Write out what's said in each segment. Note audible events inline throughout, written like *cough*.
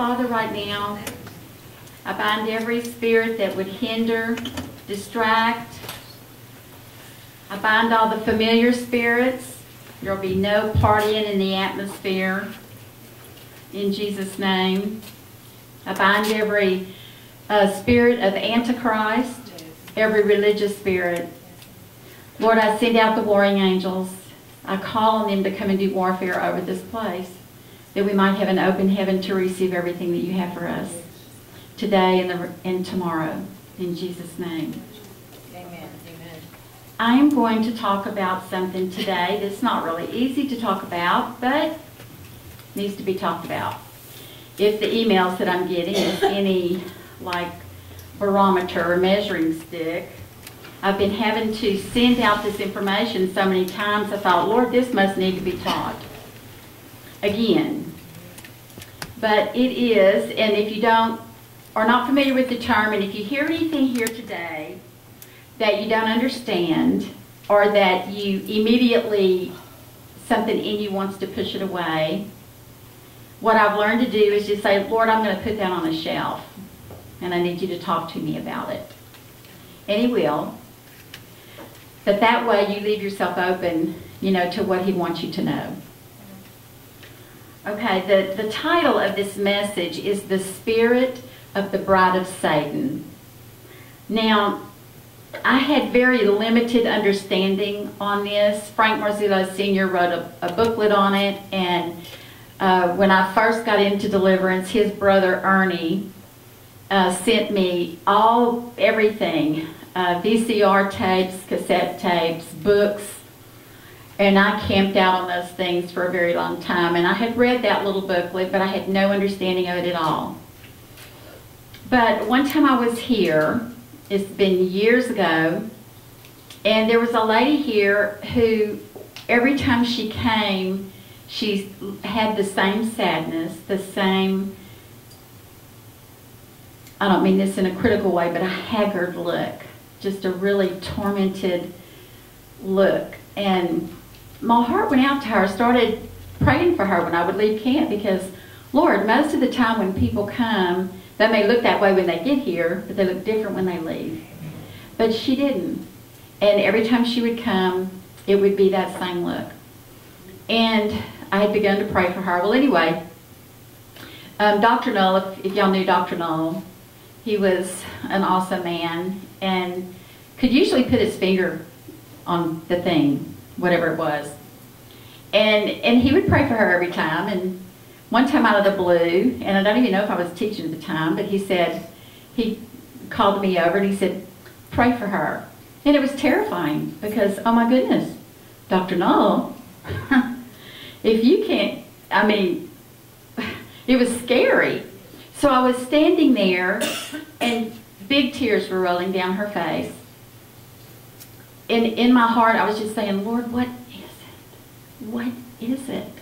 Father, right now, I bind every spirit that would hinder, distract. I bind all the familiar spirits. There'll be no partying in the atmosphere. In Jesus' name. I bind every uh, spirit of Antichrist, every religious spirit. Lord, I send out the warring angels. I call on them to come and do warfare over this place, that we might have an open heaven to receive everything that you have for us today and, the, and tomorrow. In Jesus' name. Amen. Amen. I am going to talk about something today that's not really easy to talk about, but needs to be talked about. If the emails that I'm getting is any like barometer or measuring stick, I've been having to send out this information so many times I thought, Lord, this must need to be taught again. But it is, and if you don't are not familiar with the term, and if you hear anything here today that you don't understand, or that you immediately something in you wants to push it away, what I've learned to do is just say, Lord, I'm going to put that on a shelf, and I need you to talk to me about it. And He will. But that way you leave yourself open, you know, to what He wants you to know. Okay, the, the title of this message is The Spirit of the Bride of Satan. Now, I had very limited understanding on this. Frank Marzullo Sr. wrote a, a booklet on it, and uh, when I first got into deliverance, his brother Ernie uh, sent me all, everything, uh, VCR tapes, cassette tapes, books, and I camped out on those things for a very long time. And I had read that little booklet, but I had no understanding of it at all. But one time I was here, it's been years ago, and there was a lady here who, every time she came, she had the same sadness, the same, I don't mean this in a critical way, but a haggard look, just a really tormented look. And my heart went out to her, I started praying for her when I would leave camp because, Lord, most of the time when people come, they may look that way when they get here, but they look different when they leave. But she didn't. And every time she would come, it would be that same look. And I had begun to pray for her. Well, anyway, um, Dr. Null, if, if y'all knew Dr. Null, he was an awesome man and could usually put his finger on the thing, whatever it was. And, and he would pray for her every time. And one time out of the blue, and I don't even know if I was teaching at the time, but he said, he called me over and he said, pray for her. And it was terrifying because, oh my goodness, Dr. Null, *laughs* if you can't, I mean, *laughs* it was scary. So I was standing there and big tears were rolling down her face. And in my heart, I was just saying, Lord, what is it? What is it?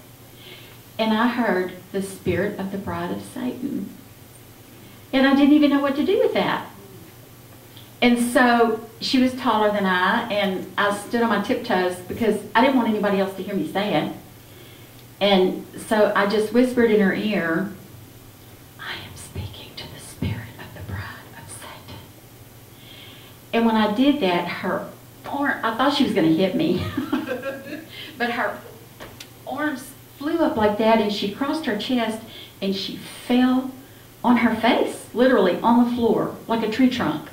and I heard the spirit of the bride of Satan. And I didn't even know what to do with that. And so she was taller than I, and I stood on my tiptoes because I didn't want anybody else to hear me say it. And so I just whispered in her ear, I am speaking to the spirit of the bride of Satan. And when I did that, her arm, I thought she was going to hit me, *laughs* but her arms flew up like that and she crossed her chest and she fell on her face, literally on the floor, like a tree trunk.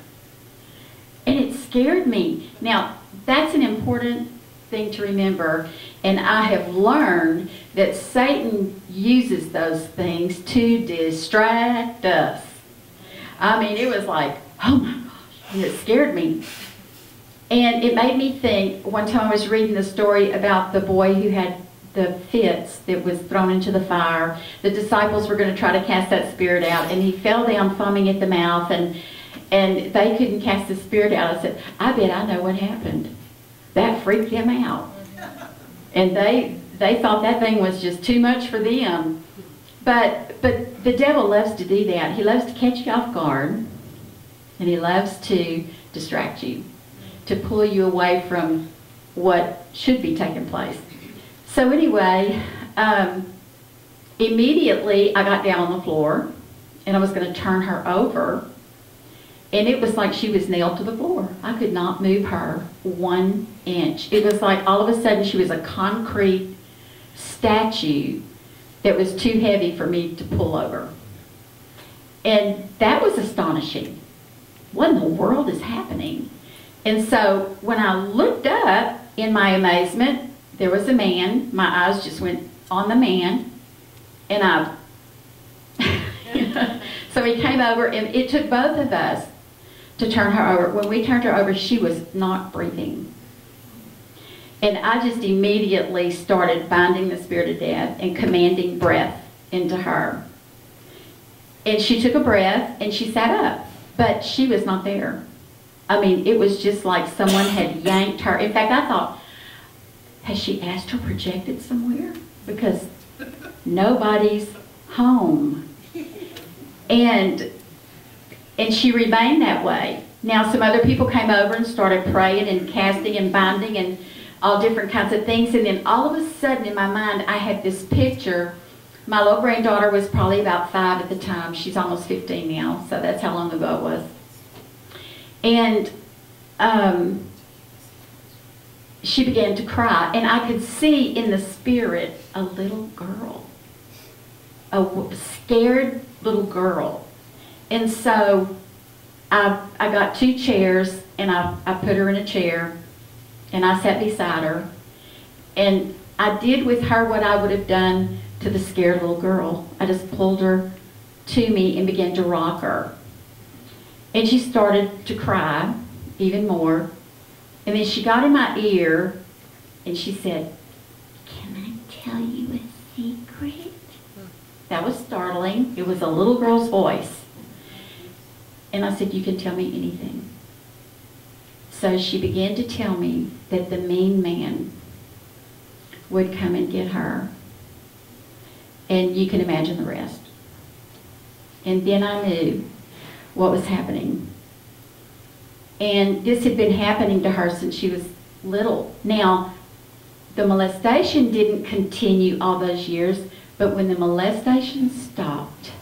And it scared me. Now, that's an important thing to remember. And I have learned that Satan uses those things to distract us. I mean, it was like, oh my gosh, it scared me. And it made me think, one time I was reading the story about the boy who had the fits that was thrown into the fire. The disciples were going to try to cast that spirit out, and he fell down foaming at the mouth, and and they couldn't cast the spirit out. I said, I bet I know what happened. That freaked him out, and they they thought that thing was just too much for them. But but the devil loves to do that. He loves to catch you off guard, and he loves to distract you, to pull you away from what should be taking place. So anyway, um, immediately I got down on the floor and I was going to turn her over. And it was like she was nailed to the floor. I could not move her one inch. It was like all of a sudden she was a concrete statue that was too heavy for me to pull over. And that was astonishing. What in the world is happening? And so when I looked up in my amazement, there was a man. My eyes just went on the man. And I. *laughs* so he came over, and it took both of us to turn her over. When we turned her over, she was not breathing. And I just immediately started binding the spirit of death and commanding breath into her. And she took a breath and she sat up, but she was not there. I mean, it was just like someone had yanked her. In fact, I thought, has she astral projected somewhere? Because nobody's home. And and she remained that way. Now some other people came over and started praying and casting and binding and all different kinds of things. And then all of a sudden in my mind I had this picture. My little granddaughter was probably about five at the time. She's almost 15 now, so that's how long ago it was. And um, she began to cry, and I could see in the spirit a little girl, a scared little girl. And so I, I got two chairs, and I, I put her in a chair, and I sat beside her. And I did with her what I would have done to the scared little girl. I just pulled her to me and began to rock her. And she started to cry even more. And then she got in my ear and she said, Can I tell you a secret? That was startling. It was a little girl's voice. And I said, You can tell me anything. So she began to tell me that the mean man would come and get her. And you can imagine the rest. And then I knew what was happening. And this had been happening to her since she was little. Now, the molestation didn't continue all those years, but when the molestation stopped,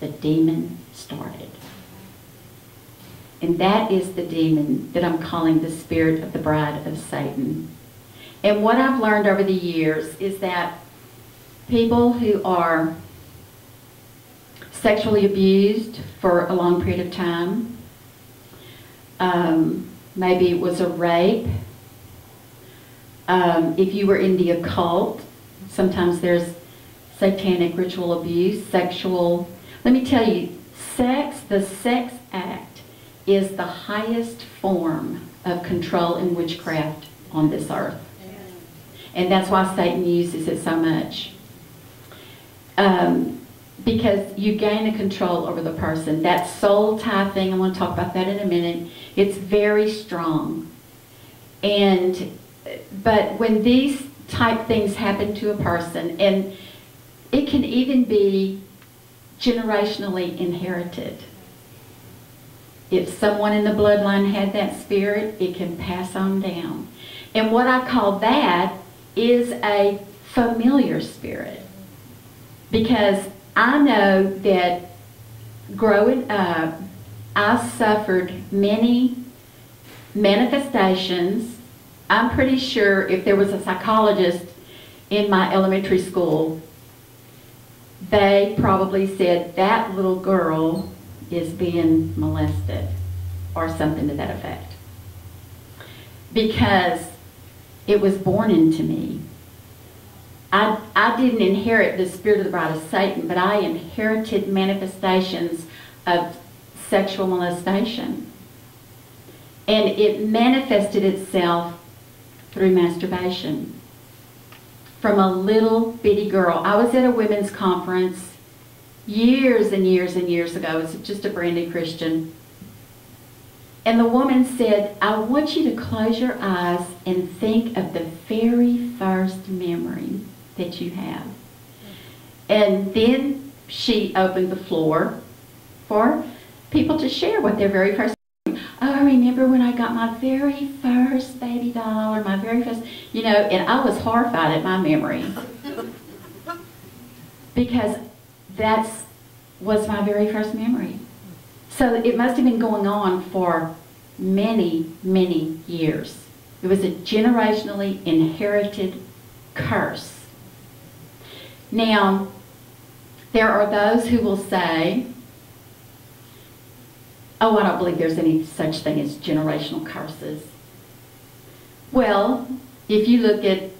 the demon started. And that is the demon that I'm calling the spirit of the bride of Satan. And what I've learned over the years is that people who are sexually abused for a long period of time, um, maybe it was a rape. Um, if you were in the occult, sometimes there's satanic ritual abuse, sexual. Let me tell you, sex, the sex act, is the highest form of control and witchcraft on this earth. And that's why Satan uses it so much. Um, because you gain a control over the person. That soul tie thing, I'm going to talk about that in a minute, it's very strong. And, but when these type things happen to a person, and it can even be generationally inherited. If someone in the bloodline had that spirit, it can pass on down. And what I call that is a familiar spirit. Because I know that growing up, I suffered many manifestations. I'm pretty sure if there was a psychologist in my elementary school, they probably said that little girl is being molested or something to that effect. Because it was born into me. I, I didn't inherit the spirit of the bride of Satan, but I inherited manifestations of sexual molestation. And it manifested itself through masturbation. From a little bitty girl. I was at a women's conference years and years and years ago. It's just a brand new Christian. And the woman said, I want you to close your eyes and think of the very first memory that you have. And then she opened the floor for people to share what their very first oh, I remember when I got my very first baby doll or my very first, you know, and I was horrified at my memory. because that's was my very first memory. So it must have been going on for many, many years. It was a generationally inherited curse. Now, there are those who will say, oh, I don't believe there's any such thing as generational curses. Well, if you look at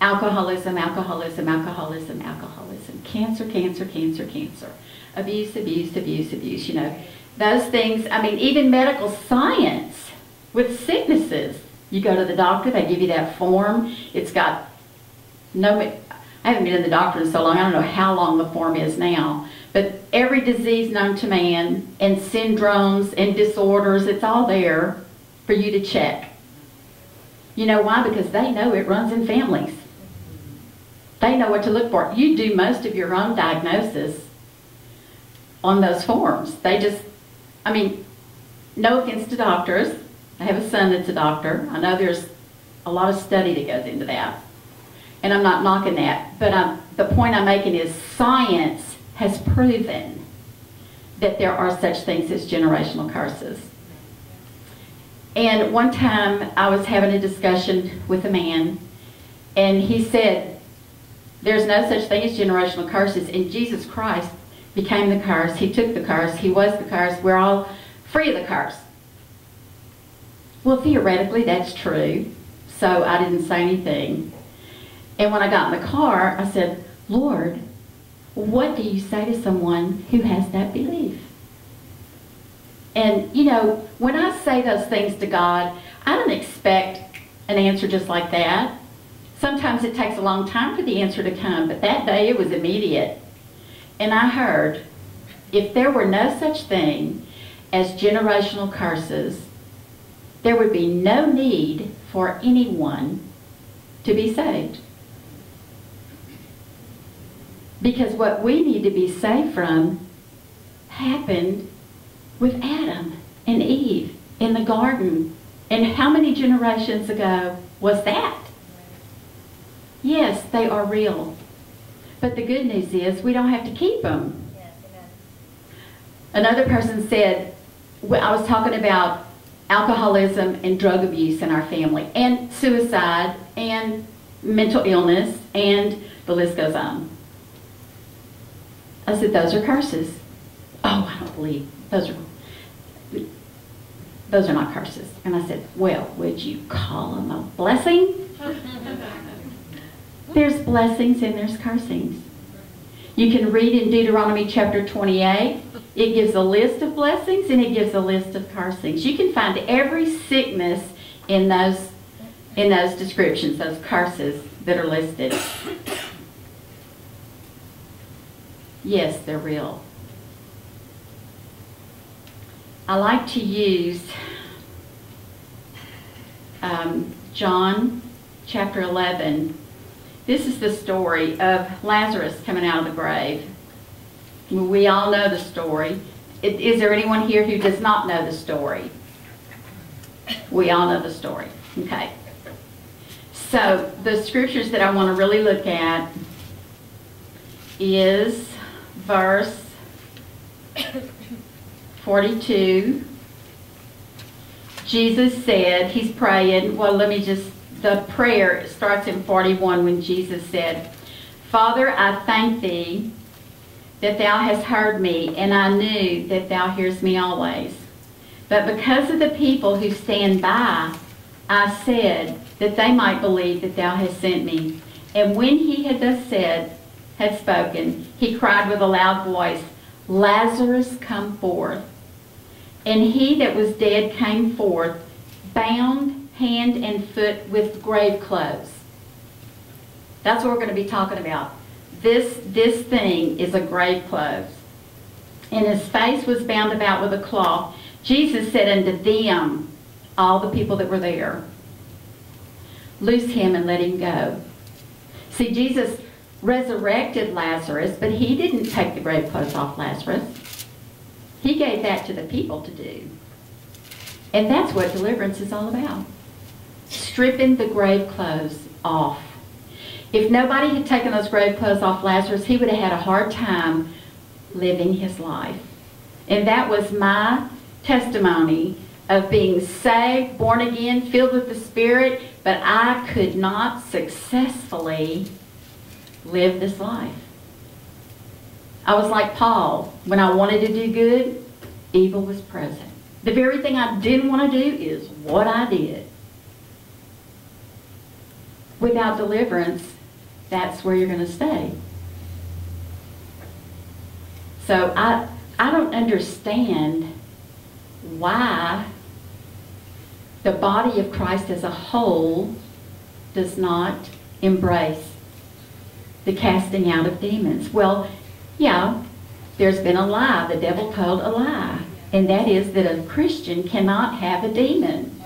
alcoholism, alcoholism, alcoholism, alcoholism, cancer, cancer, cancer, cancer, abuse, abuse, abuse, abuse, you know, those things, I mean, even medical science with sicknesses. You go to the doctor, they give you that form. It's got no, I haven't been in the doctor in so long, I don't know how long the form is now. But every disease known to man and syndromes and disorders, it's all there for you to check. You know why? Because they know it runs in families. They know what to look for. You do most of your own diagnosis on those forms. They just, I mean, no offense to doctors. I have a son that's a doctor. I know there's a lot of study that goes into that. And I'm not knocking that. But I'm, the point I'm making is science has proven that there are such things as generational curses. And one time I was having a discussion with a man, and he said, There's no such thing as generational curses, and Jesus Christ became the curse. He took the curse. He was the curse. We're all free of the curse. Well, theoretically, that's true. So I didn't say anything. And when I got in the car, I said, Lord, what do you say to someone who has that belief? And, you know, when I say those things to God, I don't expect an answer just like that. Sometimes it takes a long time for the answer to come, but that day it was immediate. And I heard, if there were no such thing as generational curses, there would be no need for anyone to be saved. Because what we need to be safe from happened with Adam and Eve in the garden. And how many generations ago was that? Yes, they are real. But the good news is we don't have to keep them. Another person said, I was talking about alcoholism and drug abuse in our family, and suicide, and mental illness, and the list goes on. I said, those are curses. Oh, I don't believe those are those are not curses. And I said, well, would you call them a blessing? *laughs* there's blessings and there's cursings. You can read in Deuteronomy chapter 28. It gives a list of blessings and it gives a list of cursings. You can find every sickness in those in those descriptions, those curses that are listed. Yes, they're real. I like to use um, John chapter 11. This is the story of Lazarus coming out of the grave. We all know the story. Is there anyone here who does not know the story? We all know the story. Okay. So the scriptures that I want to really look at is verse 42. Jesus said, he's praying, well, let me just, the prayer starts in 41 when Jesus said, Father, I thank thee that thou hast heard me, and I knew that thou hearest me always. But because of the people who stand by, I said that they might believe that thou hast sent me. And when he had thus said, had spoken, he cried with a loud voice, Lazarus, come forth. And he that was dead came forth, bound hand and foot with grave clothes. That's what we're going to be talking about. This, this thing is a grave clothes. And his face was bound about with a cloth. Jesus said unto them, all the people that were there, Loose him and let him go. See, Jesus resurrected Lazarus, but he didn't take the grave clothes off Lazarus. He gave that to the people to do. And that's what deliverance is all about. Stripping the grave clothes off. If nobody had taken those grave clothes off Lazarus, he would have had a hard time living his life. And that was my testimony of being saved, born again, filled with the Spirit, but I could not successfully live this life. I was like Paul. When I wanted to do good, evil was present. The very thing I didn't want to do is what I did. Without deliverance, that's where you're going to stay. So I, I don't understand why the body of Christ as a whole does not embrace the casting out of demons. Well, yeah, there's been a lie. The devil told a lie. And that is that a Christian cannot have a demon.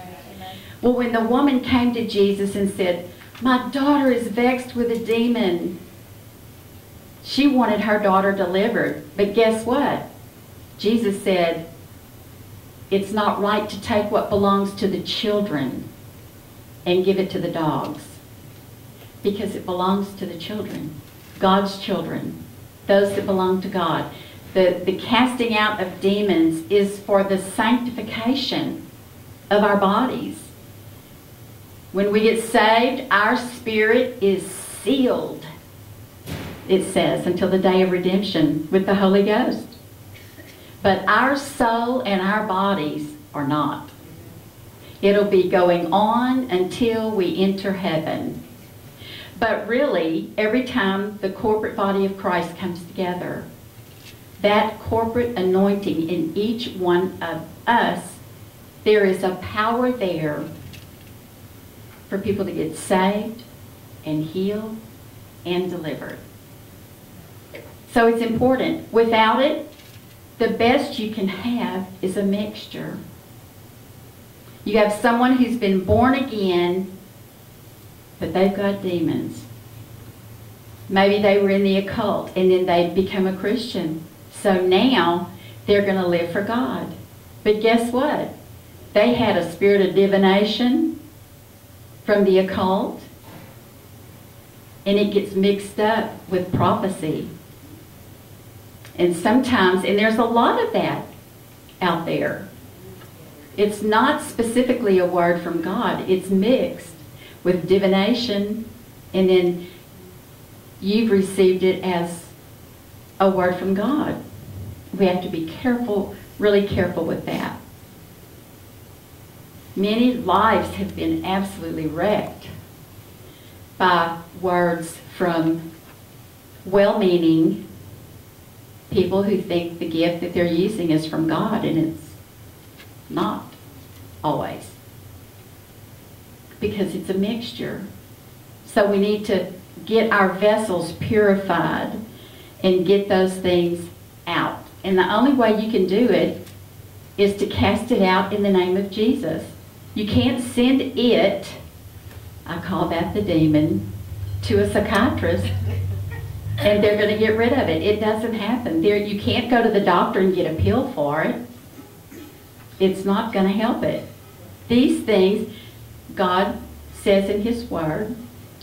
Well, when the woman came to Jesus and said, My daughter is vexed with a demon, she wanted her daughter delivered. But guess what? Jesus said, It's not right to take what belongs to the children and give it to the dogs because it belongs to the children, God's children, those that belong to God. The, the casting out of demons is for the sanctification of our bodies. When we get saved, our spirit is sealed, it says, until the day of redemption with the Holy Ghost. But our soul and our bodies are not. It'll be going on until we enter heaven. But really, every time the corporate body of Christ comes together, that corporate anointing in each one of us, there is a power there for people to get saved and healed and delivered. So it's important. Without it, the best you can have is a mixture. You have someone who's been born again, but they've got demons. Maybe they were in the occult and then they become a Christian. So now they're going to live for God. But guess what? They had a spirit of divination from the occult, and it gets mixed up with prophecy. And sometimes, and there's a lot of that out there. It's not specifically a word from God, it's mixed with divination, and then you've received it as a word from God. We have to be careful, really careful with that. Many lives have been absolutely wrecked by words from well meaning people who think the gift that they're using is from God, and it's not always. Because it's a mixture. So we need to get our vessels purified and get those things out. And the only way you can do it is to cast it out in the name of Jesus. You can't send it, I call that the demon, to a psychiatrist *laughs* and they're going to get rid of it. It doesn't happen. There, you can't go to the doctor and get a pill for it. It's not going to help it. These things, God says in His Word,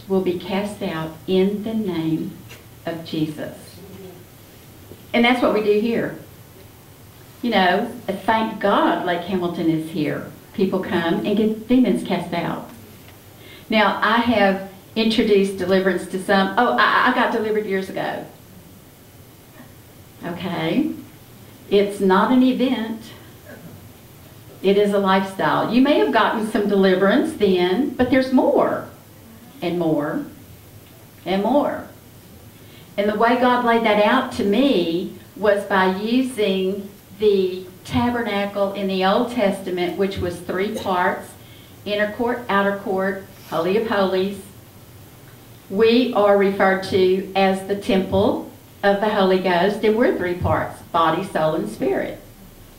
will be cast out in the name of Jesus. And that's what we do here. You know, thank God Lake Hamilton is here. People come and get demons cast out. Now, I have introduced deliverance to some. Oh, I, I got delivered years ago. Okay. It's not an event. It is a lifestyle. You may have gotten some deliverance then, but there's more and more and more. And the way God laid that out to me was by using the tabernacle in the Old Testament, which was three parts inner court, outer court, Holy of Holies, we are referred to as the temple of the Holy Ghost, and we're three parts body, soul, and spirit.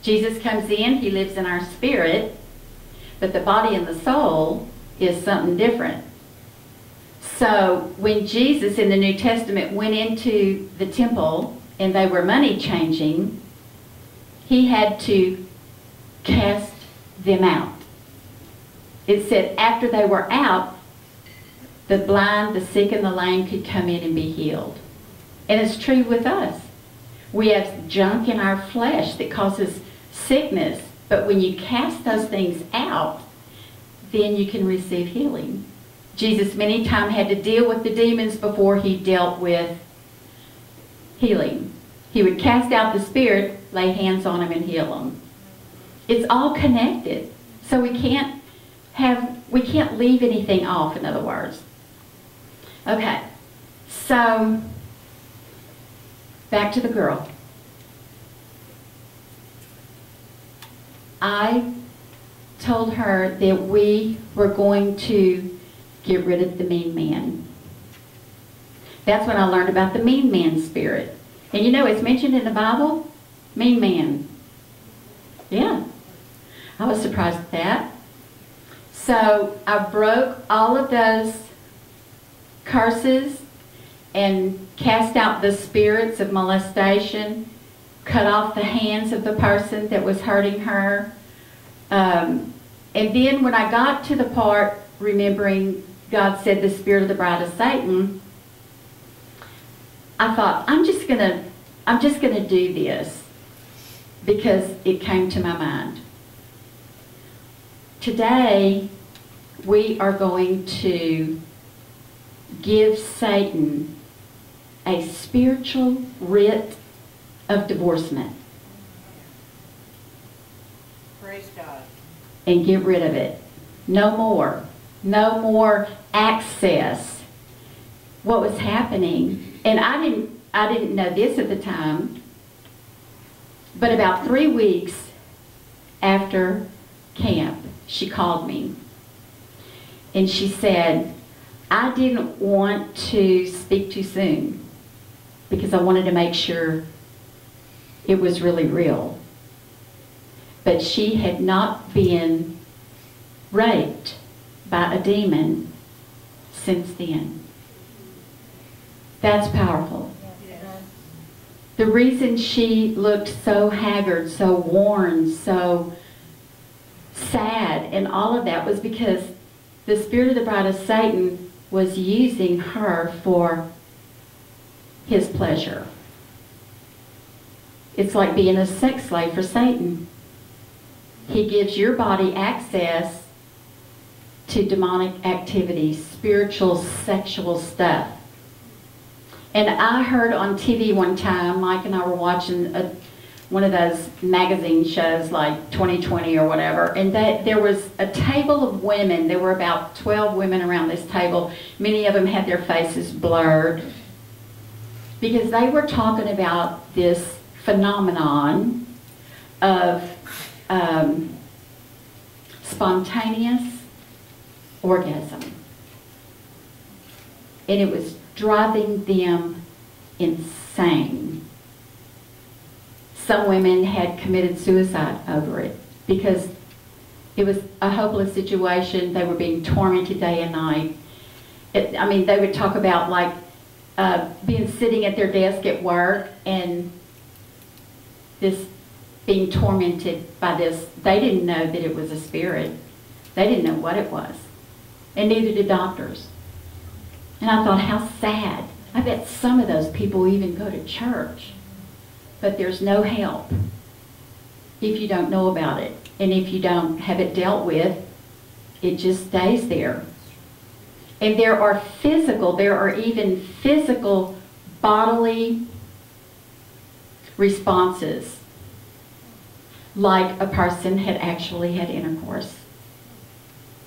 Jesus comes in, he lives in our spirit, but the body and the soul is something different. So when Jesus in the New Testament went into the temple and they were money changing, he had to cast them out. It said after they were out, the blind, the sick, and the lame could come in and be healed. And it's true with us. We have junk in our flesh that causes sickness. But when you cast those things out, then you can receive healing. Jesus many times had to deal with the demons before he dealt with healing. He would cast out the spirit, lay hands on them, and heal them. It's all connected. So we can't have we can't leave anything off, in other words. Okay. So back to the girl. I told her that we were going to get rid of the mean man. That's when I learned about the mean man spirit. And you know, it's mentioned in the Bible, mean man. Yeah. I was surprised at that. So I broke all of those curses and cast out the spirits of molestation, cut off the hands of the person that was hurting her. Um, and then when I got to the part remembering God said the spirit of the bride of Satan, I thought I'm just gonna I'm just gonna do this because it came to my mind. Today we are going to give Satan a spiritual writ of divorcement. Praise God. And get rid of it. No more. No more access. What was happening, and I didn't I didn't know this at the time, but about three weeks after camp, she called me. And she said, I didn't want to speak too soon because I wanted to make sure it was really real. But she had not been raped by a demon since then. That's powerful. The reason she looked so haggard, so worn, so sad, and all of that was because the spirit of the bride of Satan was using her for his pleasure. It's like being a sex slave for Satan. He gives your body access to demonic activities, spiritual, sexual stuff. And I heard on TV one time, Mike and I were watching a, one of those magazine shows like 2020 or whatever, and that there was a table of women. There were about 12 women around this table. Many of them had their faces blurred because they were talking about this phenomenon of um, spontaneous orgasm. And it was driving them insane. Some women had committed suicide over it because it was a hopeless situation. They were being tormented day and night. It, I mean, they would talk about like uh, being sitting at their desk at work and this being tormented by this. They didn't know that it was a spirit. They didn't know what it was. And neither did doctors. And I thought, how sad. I bet some of those people even go to church. But there's no help if you don't know about it. And if you don't have it dealt with, it just stays there. And there are physical, there are even physical bodily responses like a person had actually had intercourse.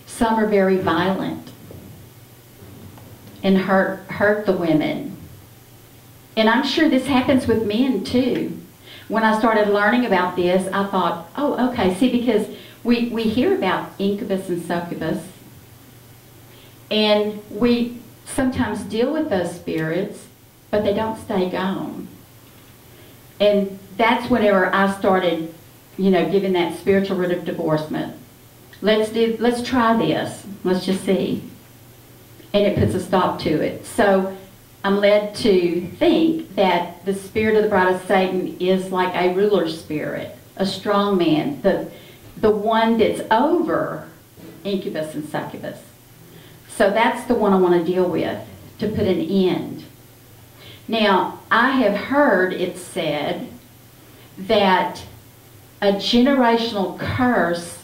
Some are very violent and hurt hurt the women. And I'm sure this happens with men too. When I started learning about this, I thought, oh, okay, see, because we, we hear about incubus and succubus, and we sometimes deal with those spirits, but they don't stay gone. And that's whenever I started, you know, giving that spiritual writ of divorcement. Let's do, let's try this. Let's just see and it puts a stop to it. So I'm led to think that the spirit of the bride of Satan is like a ruler spirit, a strong man, the, the one that's over incubus and succubus. So that's the one I want to deal with to put an end. Now, I have heard it said that a generational curse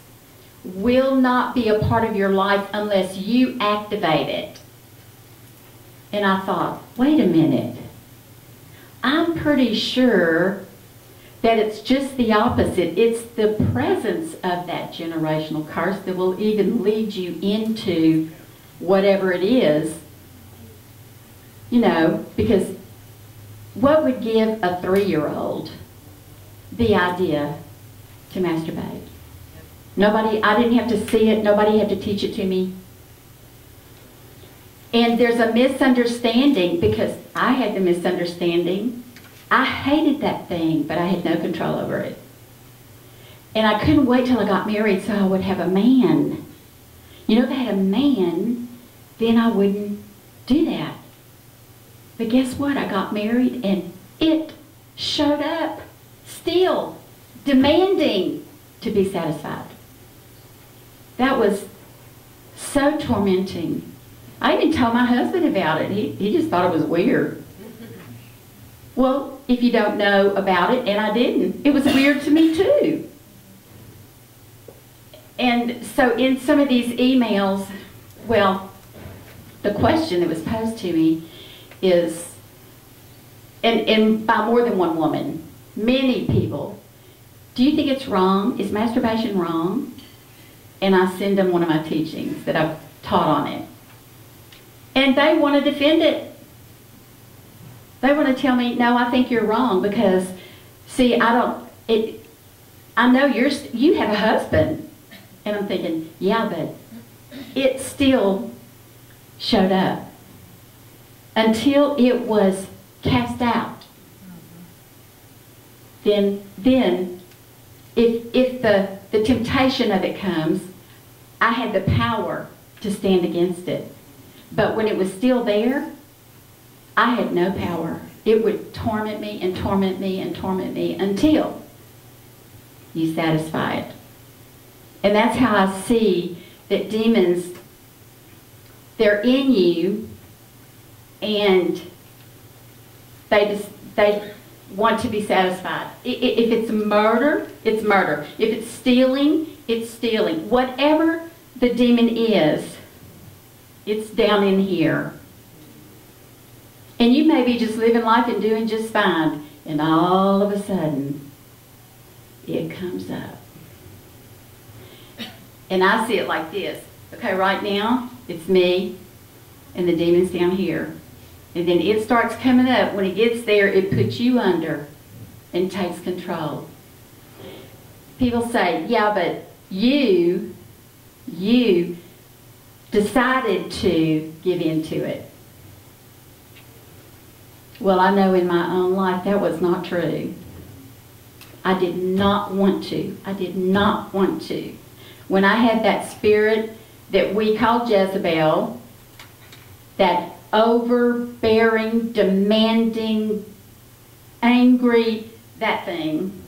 will not be a part of your life unless you activate it. And I thought, wait a minute. I'm pretty sure that it's just the opposite. It's the presence of that generational curse that will even lead you into whatever it is. You know, because what would give a three year old the idea to masturbate? Nobody, I didn't have to see it, nobody had to teach it to me. And there's a misunderstanding because I had the misunderstanding. I hated that thing, but I had no control over it. And I couldn't wait till I got married so I would have a man. You know, if I had a man, then I wouldn't do that. But guess what? I got married and it showed up still demanding to be satisfied. That was so tormenting. I even told my husband about it. He, he just thought it was weird. Well, if you don't know about it, and I didn't, it was weird to me too. And so in some of these emails, well, the question that was posed to me is, and, and by more than one woman, many people, do you think it's wrong? Is masturbation wrong? And I send them one of my teachings that I've taught on it. And they want to defend it. They want to tell me, no, I think you're wrong because, see, I don't, it, I know you're, you have a husband. And I'm thinking, yeah, but it still showed up until it was cast out. Then, then, if, if the, the temptation of it comes, I had the power to stand against it. But when it was still there, I had no power. It would torment me and torment me and torment me until you satisfy it. And that's how I see that demons, they're in you and they just, they want to be satisfied. If it's murder, it's murder. If it's stealing, it's stealing. Whatever the demon is, it's down in here. And you may be just living life and doing just fine, and all of a sudden, it comes up. And I see it like this. Okay, right now, it's me, and the demon's down here. And then it starts coming up. When it gets there, it puts you under and takes control. People say, yeah, but you, you decided to give in to it. Well, I know in my own life that was not true. I did not want to. I did not want to. When I had that spirit that we call Jezebel, that overbearing, demanding, angry, that thing.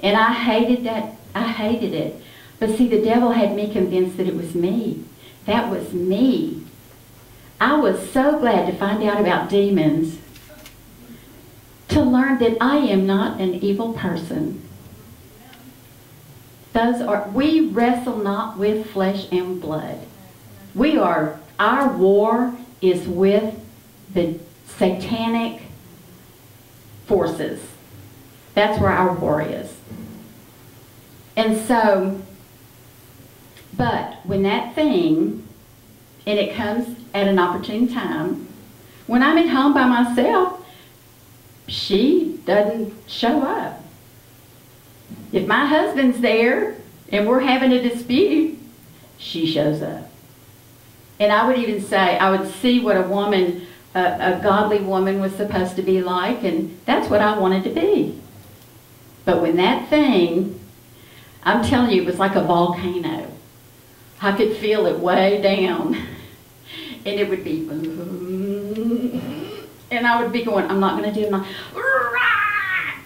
And I hated that. I hated it. But see, the devil had me convinced that it was me. That was me. I was so glad to find out about demons, to learn that I am not an evil person. Those are, we wrestle not with flesh and blood. We are, our war is with the satanic forces. That's where our war is. And so, but when that thing, and it comes at an opportune time, when I'm at home by myself, she doesn't show up. If my husband's there and we're having a dispute, she shows up. And I would even say, I would see what a woman, a, a godly woman was supposed to be like, and that's what I wanted to be. But when that thing, I'm telling you, it was like a volcano. I could feel it way down. *laughs* And it would be, *laughs* and I would be going, I'm not going to do my,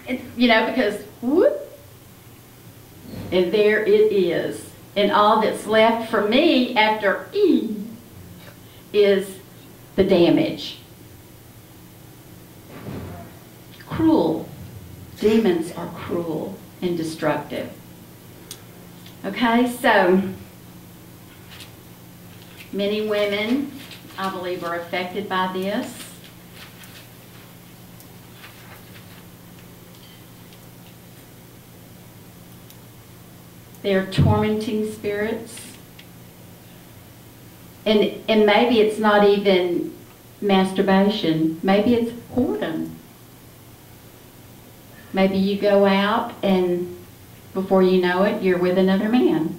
*laughs* you know, because whoop, and there it is. And all that's left for me after E is the damage. cruel. Demons are cruel and destructive. Okay, so many women, I believe, are affected by this. They're tormenting spirits. And, and maybe it's not even masturbation. Maybe it's whoredom. Maybe you go out and before you know it, you're with another man.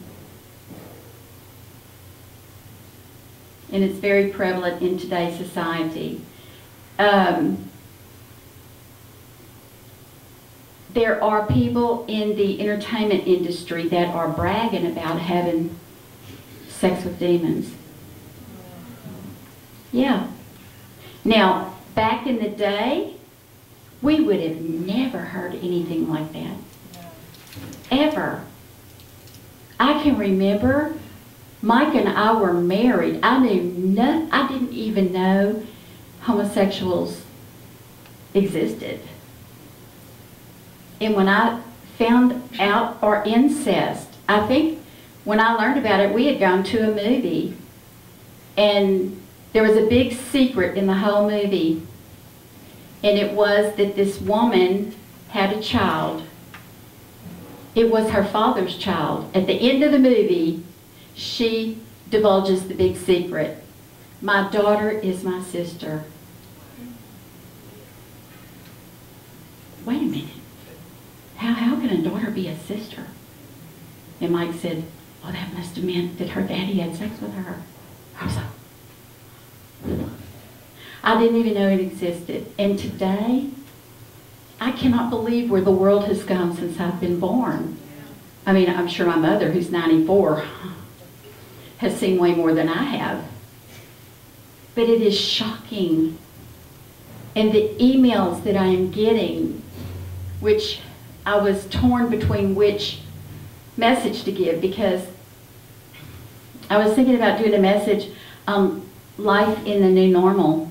And it's very prevalent in today's society. Um, there are people in the entertainment industry that are bragging about having sex with demons. Yeah. Now, back in the day, we would have never heard anything like that. Ever. I can remember Mike and I were married. I knew no, I didn't even know homosexuals existed. And when I found out, or incest, I think when I learned about it, we had gone to a movie and there was a big secret in the whole movie. And it was that this woman had a child. It was her father's child. At the end of the movie, she divulges the big secret. My daughter is my sister. Wait a minute. How, how can a daughter be a sister? And Mike said, well, that must have meant that her daddy had sex with her. I was like, I didn't even know it existed. And today, I cannot believe where the world has gone since I've been born. I mean, I'm sure my mother, who's 94, has seen way more than I have. But it is shocking. And the emails that I am getting, which I was torn between which message to give because I was thinking about doing a message on life in the new normal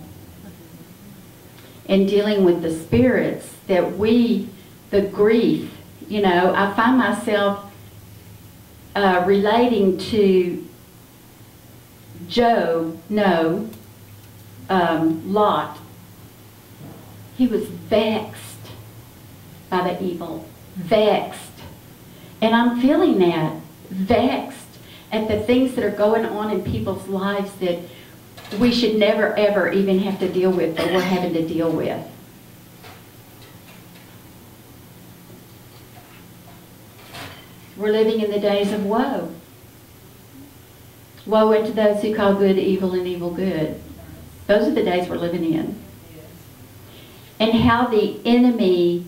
and dealing with the spirits that we, the grief, you know, I find myself uh, relating to Job, no, um, Lot. He was vexed by the evil, vexed. And I'm feeling that, vexed at the things that are going on in people's lives that we should never ever even have to deal with, but we're having to deal with. We're living in the days of woe. Woe unto those who call good evil and evil good. Those are the days we're living in. And how the enemy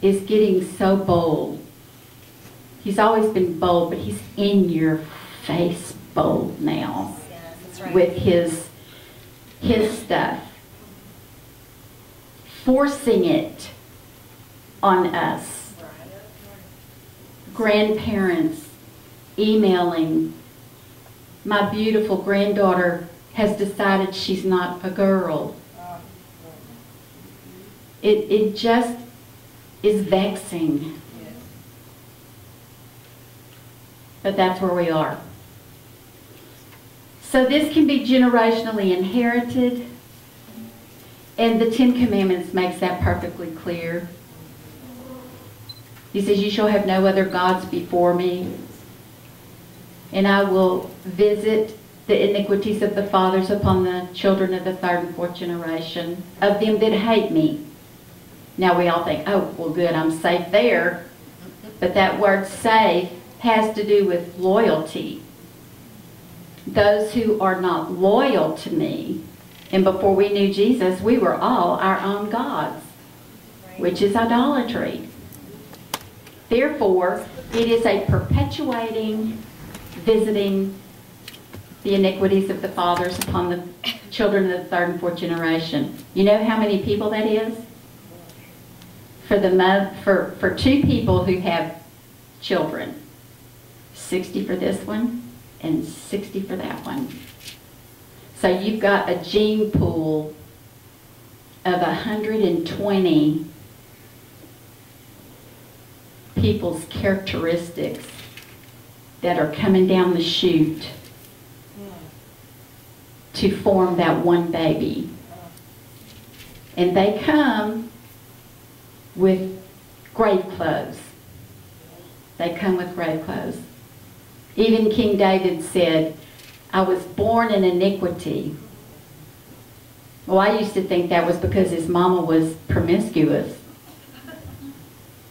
is getting so bold. He's always been bold, but he's in your face bold now right. with his his stuff. Forcing it on us. Grandparents emailing. My beautiful granddaughter has decided she's not a girl. Oh, it, it just is vexing. But that's where we are. So this can be generationally inherited. And the Ten Commandments makes that perfectly clear. He says, You shall have no other gods before me. And I will visit the iniquities of the fathers upon the children of the third and fourth generation of them that hate me. Now we all think, oh, well, good, I'm safe there. But that word safe has to do with loyalty. Those who are not loyal to me, and before we knew Jesus, we were all our own gods, which is idolatry. Therefore, it is a perpetuating, visiting the iniquities of the fathers upon the children of the third and fourth generation. You know how many people that is? For the for for two people who have children, 60 for this one and 60 for that one. So you've got a gene pool of 120 people's characteristics that are coming down the chute to form that one baby. And they come with grave clothes. They come with grave clothes. Even King David said, I was born in iniquity. Well, I used to think that was because his mama was promiscuous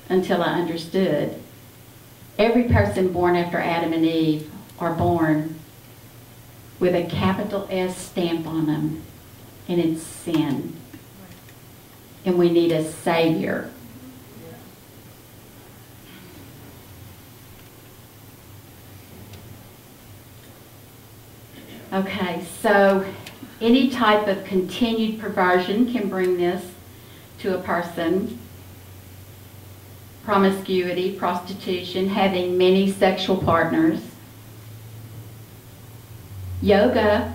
until I understood. Every person born after Adam and Eve are born with a capital S stamp on them, and it's sin. And we need a Savior. Okay, so any type of continued perversion can bring this to a person. Promiscuity, prostitution, having many sexual partners. Yoga.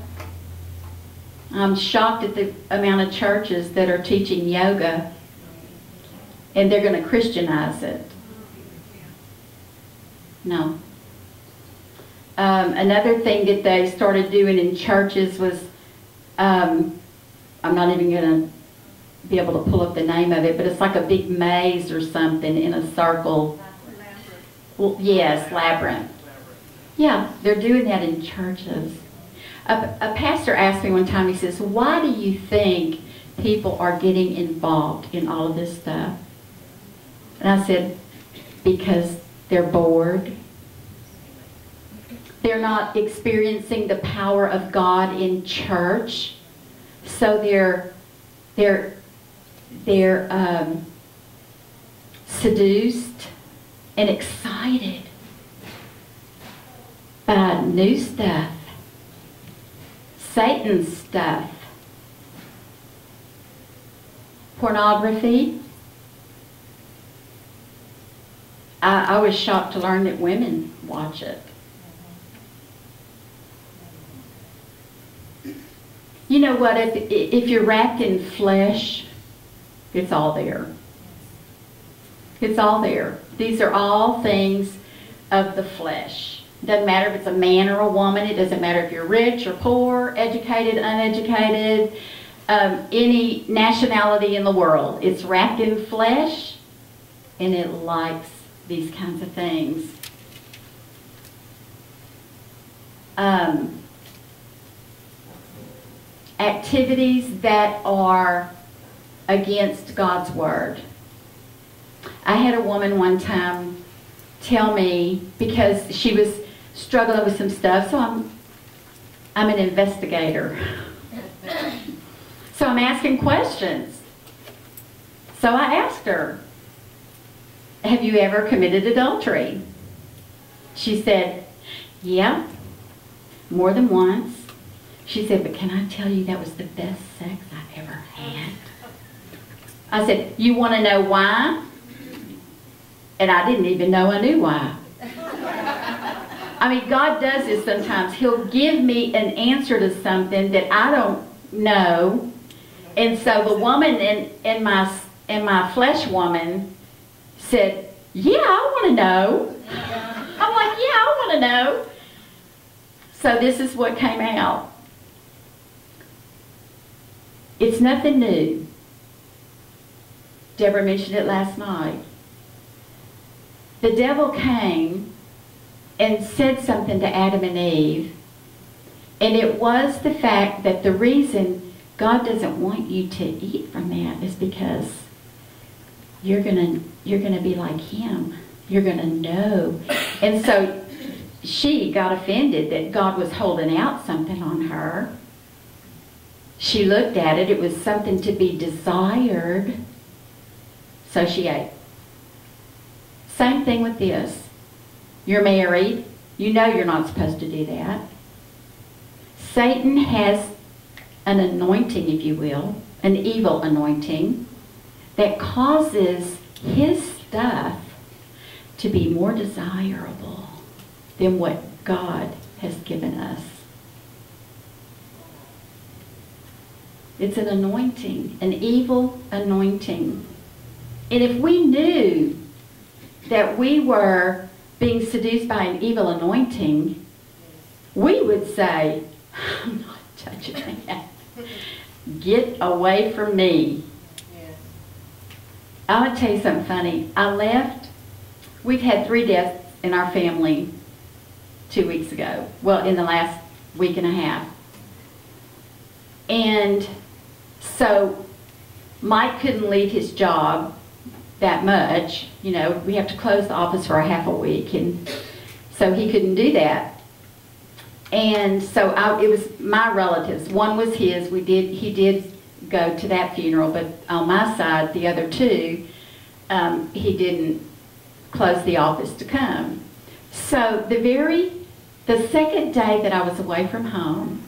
I'm shocked at the amount of churches that are teaching yoga and they're going to Christianize it. No. Um, another thing that they started doing in churches was, um, I'm not even going to be able to pull up the name of it, but it's like a big maze or something in a circle. Well, yes, labyrinth. Yeah, they're doing that in churches. A, a pastor asked me one time, he says, why do you think people are getting involved in all of this stuff? And I said, because they're bored they're not experiencing the power of God in church. So they're they're they're um, seduced and excited by new stuff, Satan's stuff, pornography. I, I was shocked to learn that women watch it. You know what? If, if you're wrapped in flesh, it's all there. It's all there. These are all things of the flesh. Doesn't matter if it's a man or a woman. It doesn't matter if you're rich or poor, educated, uneducated, um, any nationality in the world. It's wrapped in flesh and it likes these kinds of things. Um, activities that are against God's Word. I had a woman one time tell me, because she was struggling with some stuff, so I'm, I'm an investigator. so I'm asking questions. So I asked her, have you ever committed adultery? She said, yeah, more than once. She said, but can I tell you that was the best sex I ever had? I said, you want to know why? And I didn't even know I knew why. I mean, God does this sometimes. He'll give me an answer to something that I don't know. And so the woman in, in my in my flesh woman said, Yeah, I want to know. I'm like, Yeah, I want to know. So this is what came out. It's nothing new. Deborah mentioned it last night. The devil came and said something to Adam and Eve, and it was the fact that the reason God doesn't want you to eat from that is because you're gonna you're gonna be like him. You're gonna know. And so she got offended that God was holding out something on her. She looked at it. It was something to be desired. So she ate. Same thing with this. You're married. You know you're not supposed to do that. Satan has an anointing, if you will, an evil anointing, that causes his stuff to be more desirable than what God has given us. It's an anointing, an evil anointing. And if we knew that we were being seduced by an evil anointing, we would say, I'm not touching that. Get away from me. Yes. I'm going to tell you something funny. I left, we've had three deaths in our family two weeks ago. Well, in the last week and a half. And so Mike couldn't leave his job that much. You know, we have to close the office for a half a week. And so he couldn't do that. And so I, it was my relatives. One was his. We did. He did go to that funeral, but on my side, the other two, um, he didn't close the office to come. So the very, the second day that I was away from home,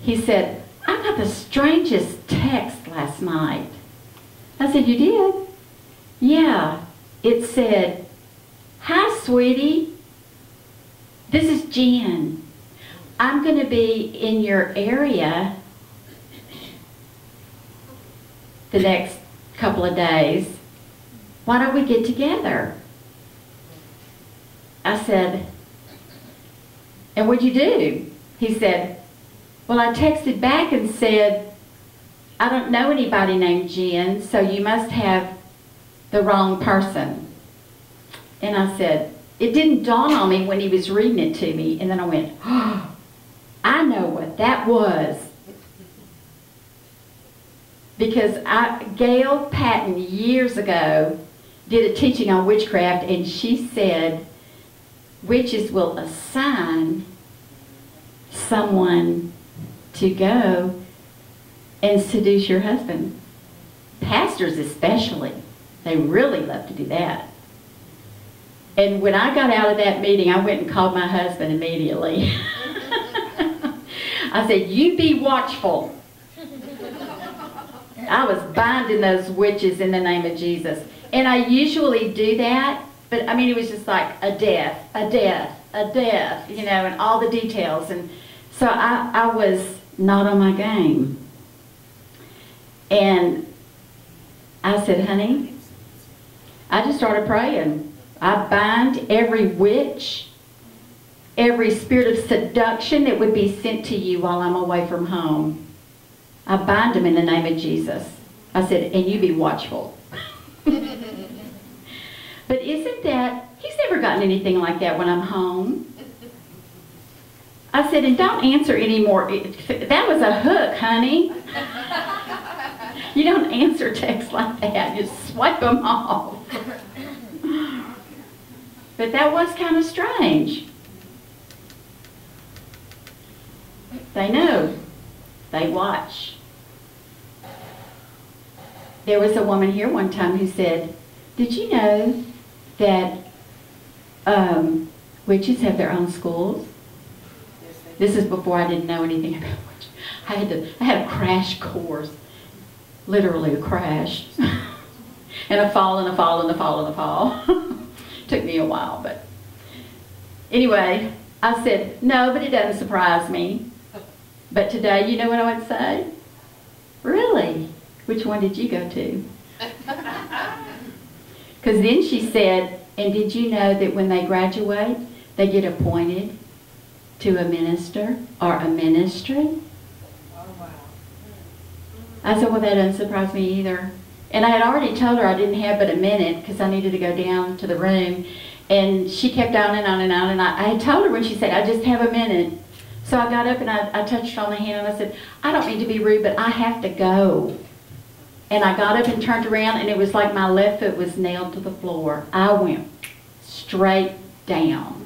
he said, "I got the strangest text last night." I said, "You did?" Yeah. It said, "Hi, sweetie. This is Jen." I'm going to be in your area the next couple of days. Why don't we get together? I said, and what'd you do? He said, well, I texted back and said, I don't know anybody named Jen, so you must have the wrong person. And I said, it didn't dawn on me when he was reading it to me, and then I went, oh, I know what that was. Because I, Gail Patton years ago did a teaching on witchcraft, and she said witches will assign someone to go and seduce your husband. Pastors, especially, they really love to do that. And when I got out of that meeting, I went and called my husband immediately. *laughs* I said, You be watchful. I was binding those witches in the name of Jesus. And I usually do that, but I mean, it was just like a death, a death, a death, you know, and all the details. And so I, I was not on my game. And I said, honey, I just started praying. I bind every witch every spirit of seduction that would be sent to you while I'm away from home. I bind them in the name of Jesus. I said, and you be watchful. *laughs* but isn't that, he's never gotten anything like that when I'm home. I said, and don't answer anymore. That was a hook, honey. You don't answer texts like that. You swipe them off. But that was kind of strange. They know. They watch. There was a woman here one time who said, Did you know that um, witches have their own schools? This is before I didn't know anything *laughs* about witches. I had to, I had a crash course, literally a crash, *laughs* and a fall and a fall and a fall and a fall. *laughs* Took me a while, but anyway, I said no, but it doesn't surprise me. But today, you know what I would say? Really? Which one did you go to? Because then she said, and did you know that when they graduate, they get appointed to a minister or a ministry? Oh, wow. I said, well, that doesn't surprise me either. And I had already told her I didn't have but a minute because I needed to go down to the room. And she kept on and on and on. And I, I had told her when she said, I just have a minute. So I got up and I, I touched her on the hand and I said, I don't mean to be rude, but I have to go. And I got up and turned around and it was like my left foot was nailed to the floor. I went straight down.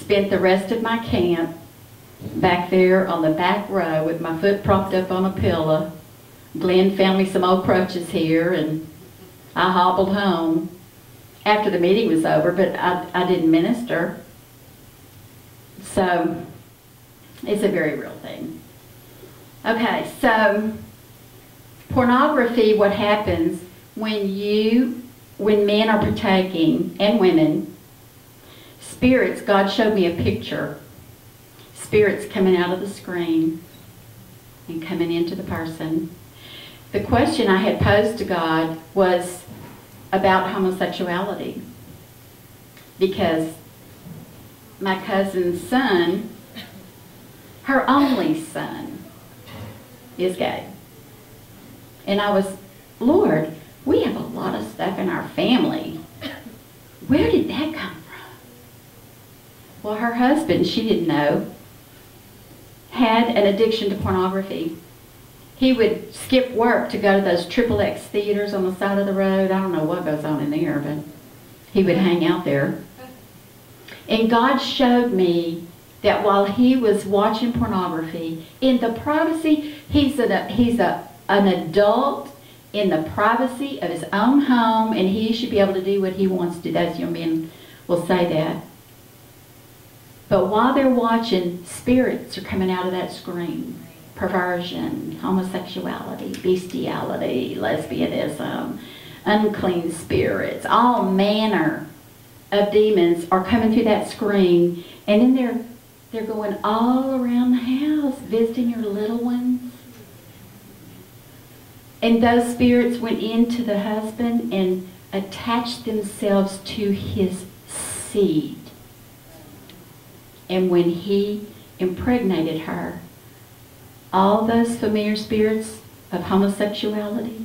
Spent the rest of my camp back there on the back row with my foot propped up on a pillow. Glenn found me some old crutches here and I hobbled home after the meeting was over, but I, I didn't minister. So it's a very real thing. Okay, so pornography, what happens when you, when men are partaking, and women, spirits, God showed me a picture, spirits coming out of the screen. and coming into the person. The question I had posed to God was about homosexuality because my cousin's son, her only son, is gay. And I was, Lord, we have a lot of stuff in our family. Where did that come from? Well, her husband, she didn't know, had an addiction to pornography. He would skip work to go to those triple X theaters on the side of the road. I don't know what goes on in there, but he would hang out there. And God showed me that while he was watching pornography, in the privacy, he's, a, he's a, an adult in the privacy of his own home, and he should be able to do what he wants to. Those young men will say that. But while they're watching, spirits are coming out of that screen. Perversion, homosexuality, bestiality, lesbianism, unclean spirits, all manner of demons are coming through that screen, and then they're they're going all around the house, visiting your little ones. And those spirits went into the husband and attached themselves to his seed. And when he impregnated her, all those familiar spirits of homosexuality,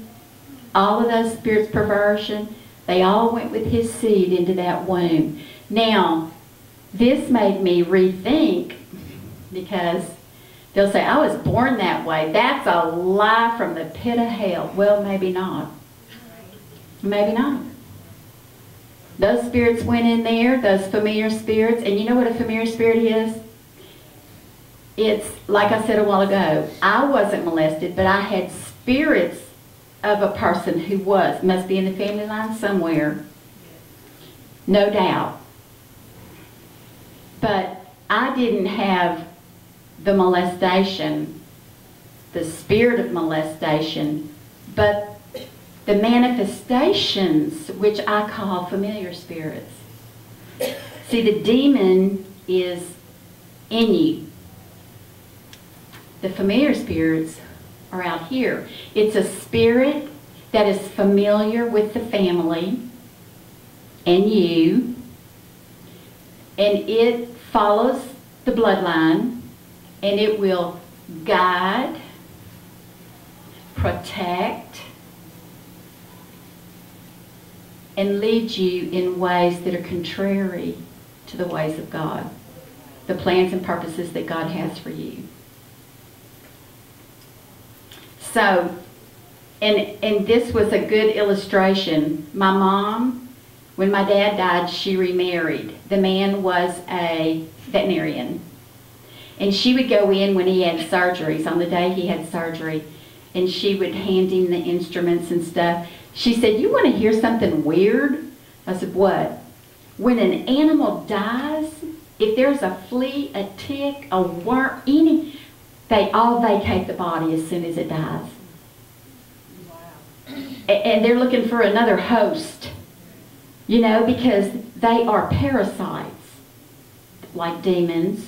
all of those spirits perversion, they all went with his seed into that womb. Now, this made me rethink because they'll say, I was born that way. That's a lie from the pit of hell. Well, maybe not. Maybe not. Those spirits went in there, those familiar spirits, and you know what a familiar spirit is? It's, like I said a while ago, I wasn't molested, but I had spirits of a person who was. Must be in the family line somewhere. No doubt. But I didn't have the molestation, the spirit of molestation, but the manifestations, which I call familiar spirits. See, the demon is in you. The familiar spirits are out here. It's a spirit that is familiar with the family and you, and it follows the bloodline, and it will guide, protect, and lead you in ways that are contrary to the ways of God, the plans and purposes that God has for you. So, and, and this was a good illustration. My mom, when my dad died, she remarried. The man was a veterinarian. And she would go in when he had surgeries, on the day he had surgery, and she would hand him the instruments and stuff. She said, You want to hear something weird? I said, What? When an animal dies, if there's a flea, a tick, a worm, any, they all vacate the body as soon as it dies. Wow. And they're looking for another host, you know, because they are parasites, like demons.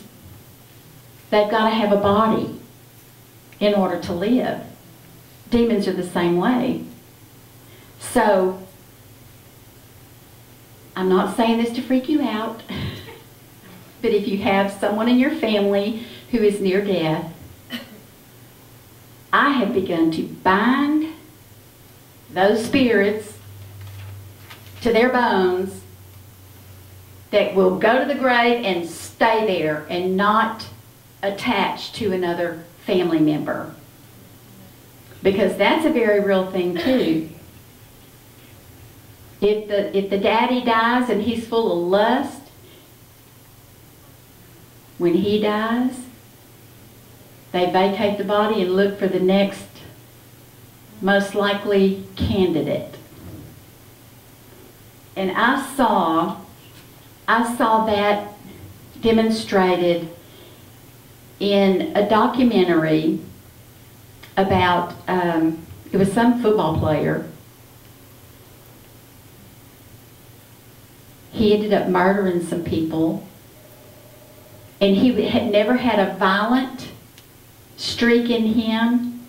They've got to have a body in order to live. Demons are the same way. So, I'm not saying this to freak you out, *laughs* but if you have someone in your family who is near death, I have begun to bind those spirits to their bones that will go to the grave and stay there and not attach to another family member. Because that's a very real thing too. If the if the daddy dies and he's full of lust, when he dies, they vacate the body and look for the next most likely candidate. And I saw I saw that demonstrated in a documentary about um, it was some football player. He ended up murdering some people, and he had never had a violent streak in him,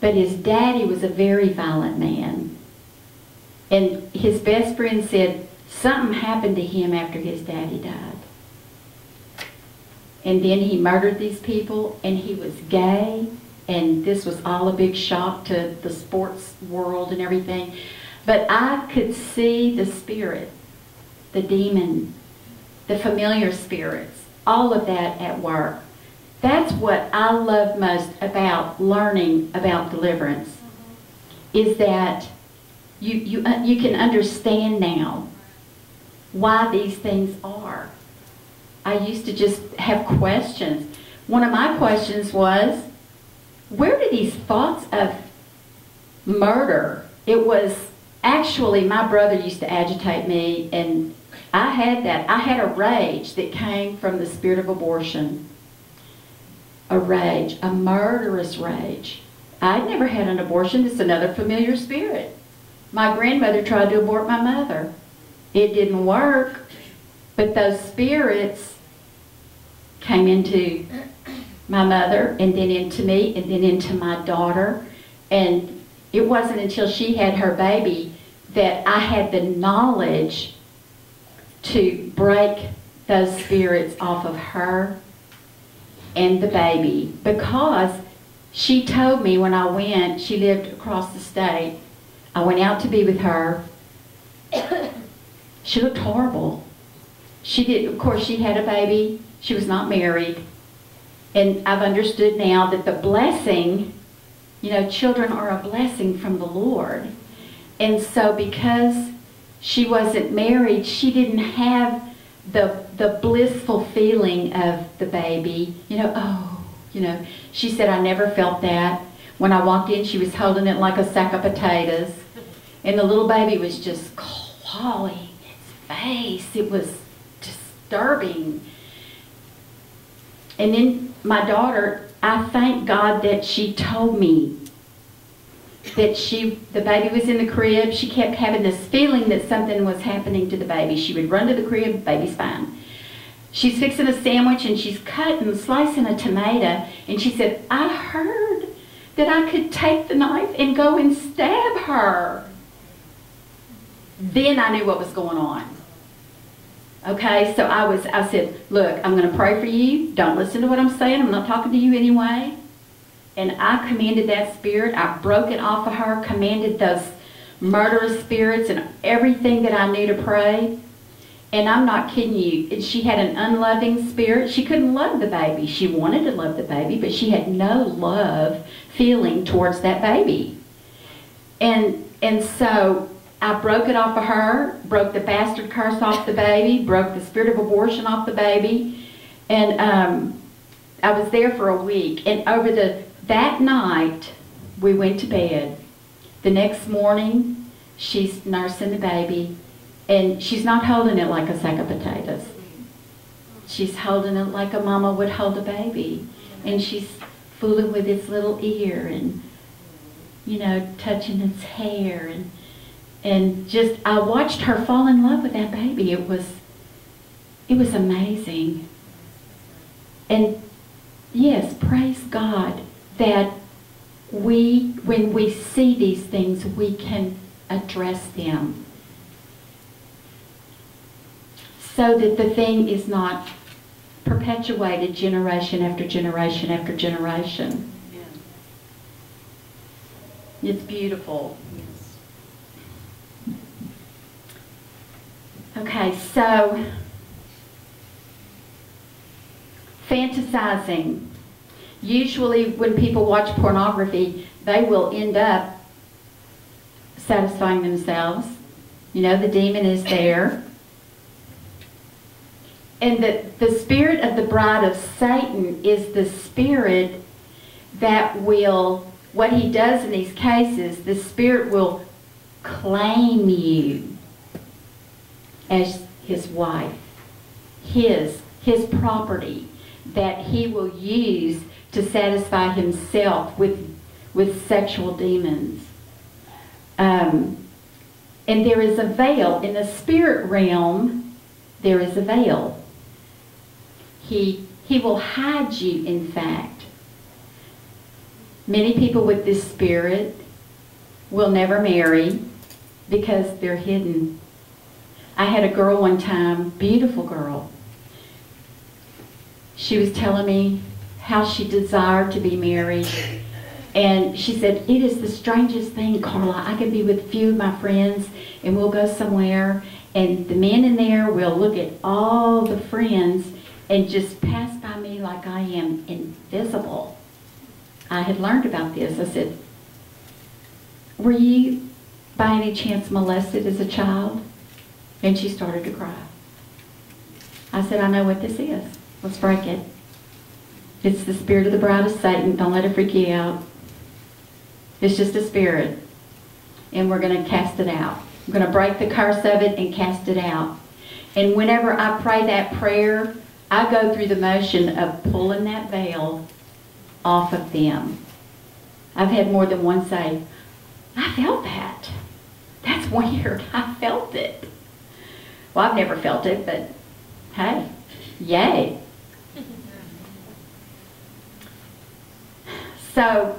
but his daddy was a very violent man. And his best friend said something happened to him after his daddy died. And then he murdered these people, and he was gay, and this was all a big shock to the sports world and everything. But I could see the spirit, the demon, the familiar spirits, all of that at work. That's what I love most about learning about deliverance, is that you, you, uh, you can understand now why these things are. I used to just have questions. One of my questions was, where do these thoughts of murder? It was actually my brother used to agitate me, and I had that. I had a rage that came from the spirit of abortion. A rage, a murderous rage. I'd never had an abortion. It's another familiar spirit. My grandmother tried to abort my mother. It didn't work, but those spirits came into my mother and then into me and then into my daughter. And it wasn't until she had her baby that I had the knowledge to break those spirits off of her and the baby because she told me when I went, she lived across the state. I went out to be with her. *coughs* she looked horrible. She did, of course, she had a baby. She was not married. And I've understood now that the blessing, you know, children are a blessing from the Lord. And so because she wasn't married, she didn't have the the blissful feeling of the baby. You know, oh, you know. She said, I never felt that. When I walked in, she was holding it like a sack of potatoes. And the little baby was just clawing its face. It was disturbing. And then my daughter, I thank God that she told me that she the baby was in the crib. She kept having this feeling that something was happening to the baby. She would run to the crib, baby's fine. She's fixing a sandwich and she's cutting, slicing a tomato, and she said, I heard that I could take the knife and go and stab her. Then I knew what was going on. Okay, so I was I said, look, I'm gonna pray for you. Don't listen to what I'm saying. I'm not talking to you anyway. And I commanded that spirit. I broke it off of her, commanded those murderous spirits and everything that I knew to pray. And I'm not kidding you. She had an unloving spirit. She couldn't love the baby. She wanted to love the baby, but she had no love feeling towards that baby. And and so I broke it off of her, broke the bastard curse off the baby, broke the spirit of abortion off the baby, and um, I was there for a week. And over the that night, we went to bed. The next morning, she's nursing the baby, and she's not holding it like a sack of potatoes. She's holding it like a mama would hold a baby, and she's fooling with its little ear and, you know, touching its hair and and just I watched her fall in love with that baby. It was it was amazing. And yes, praise God that we, when we see these things, we can address them so that the thing is not perpetuated generation after generation after generation. It's beautiful. Okay, so fantasizing. Usually when people watch pornography, they will end up satisfying themselves. You know, the demon is there. And the, the spirit of the bride of Satan is the spirit that will, what he does in these cases, the spirit will claim you as his wife, his, his property that he will use to satisfy himself with, with sexual demons. Um, and there is a veil. In the spirit realm, there is a veil. He, he will hide you, in fact. Many people with this spirit will never marry because they're hidden. I had a girl one time, beautiful girl. She was telling me how she desired to be married. And she said, It is the strangest thing, Carla. I can be with a few of my friends and we'll go somewhere, and the men in there will look at all the friends and just pass by me like I am invisible. I had learned about this. I said, Were you by any chance molested as a child? And she started to cry. I said, I know what this is. Let's break it. It's the spirit of the bride of Satan. Don't let it freak you out. It's just a spirit. And we're going to cast it out. I'm going to break the curse of it and cast it out. And whenever I pray that prayer, I go through the motion of pulling that veil off of them. I've had more than one say, I felt that. That's weird. *laughs* I felt it. Well, I've never felt it, but hey, yay. So,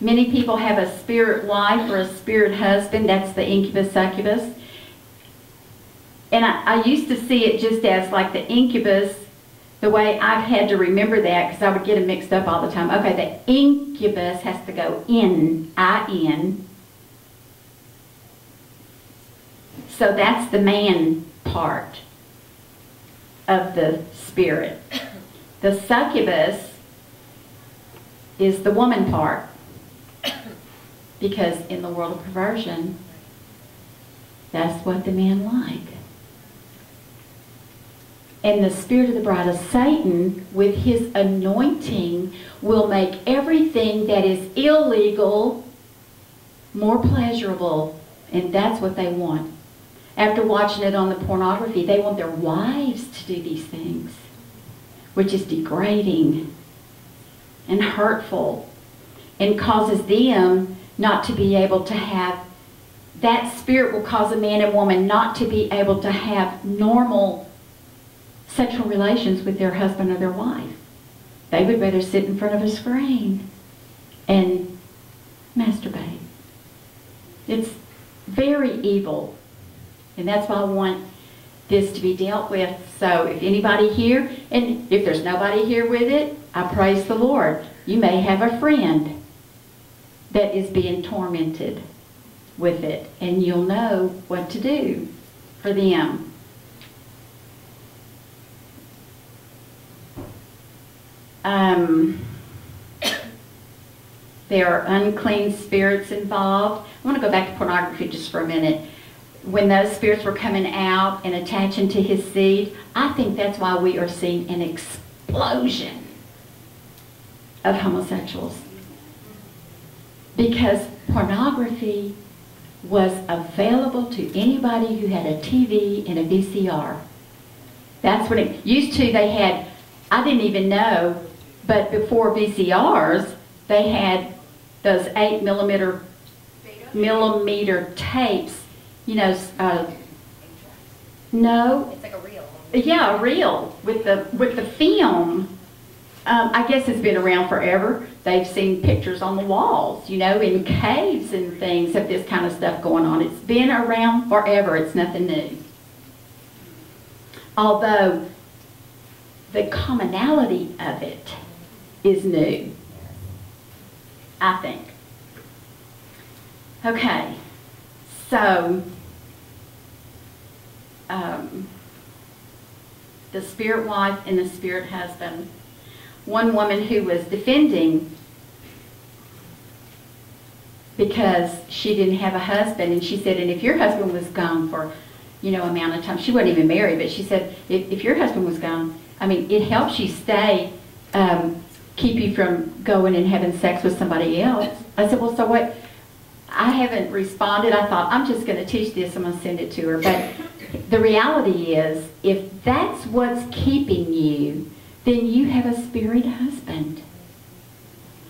many people have a spirit wife or a spirit husband. That's the incubus succubus. And I, I used to see it just as like the incubus, the way I've had to remember that because I would get them mixed up all the time. Okay, the incubus has to go in, I-N. So that's the man part of the spirit. The succubus is the woman part. Because in the world of perversion, that's what the men like. And the spirit of the bride of Satan, with his anointing, will make everything that is illegal more pleasurable. And that's what they want. After watching it on the pornography, they want their wives to do these things, which is degrading and hurtful and causes them not to be able to have that spirit will cause a man and woman not to be able to have normal sexual relations with their husband or their wife. They would rather sit in front of a screen and masturbate. It's very evil. And that's why I want this to be dealt with. So if anybody here, and if there's nobody here with it, I praise the Lord. You may have a friend that is being tormented with it, and you'll know what to do for them. Um, there are unclean spirits involved. I want to go back to pornography just for a minute. When those spirits were coming out and attaching to his seed, I think that's why we are seeing an explosion of homosexuals. Because pornography was available to anybody who had a TV and a VCR. That's what it used to. They had, I didn't even know, but before VCRs, they had those eight millimeter millimeter tapes. You know, uh, no. It's like a reel. Yeah, a reel with the with the film. Um, I guess it's been around forever. They've seen pictures on the walls, you know, in caves and things of this kind of stuff going on. It's been around forever. It's nothing new. Although the commonality of it is new, I think. Okay, so um, the spirit wife and the spirit husband. One woman who was defending because she didn't have a husband, and she said, and if your husband was gone for, you know, amount of time, she wasn't even married, but she said, if, if your husband was gone, I mean, it helps you stay, um, keep you from going and having sex with somebody else. I said, well, so what? I haven't responded. I thought, I'm just going to teach this. I'm going to send it to her. But the reality is, if that's what's keeping you, then you have a spirit husband.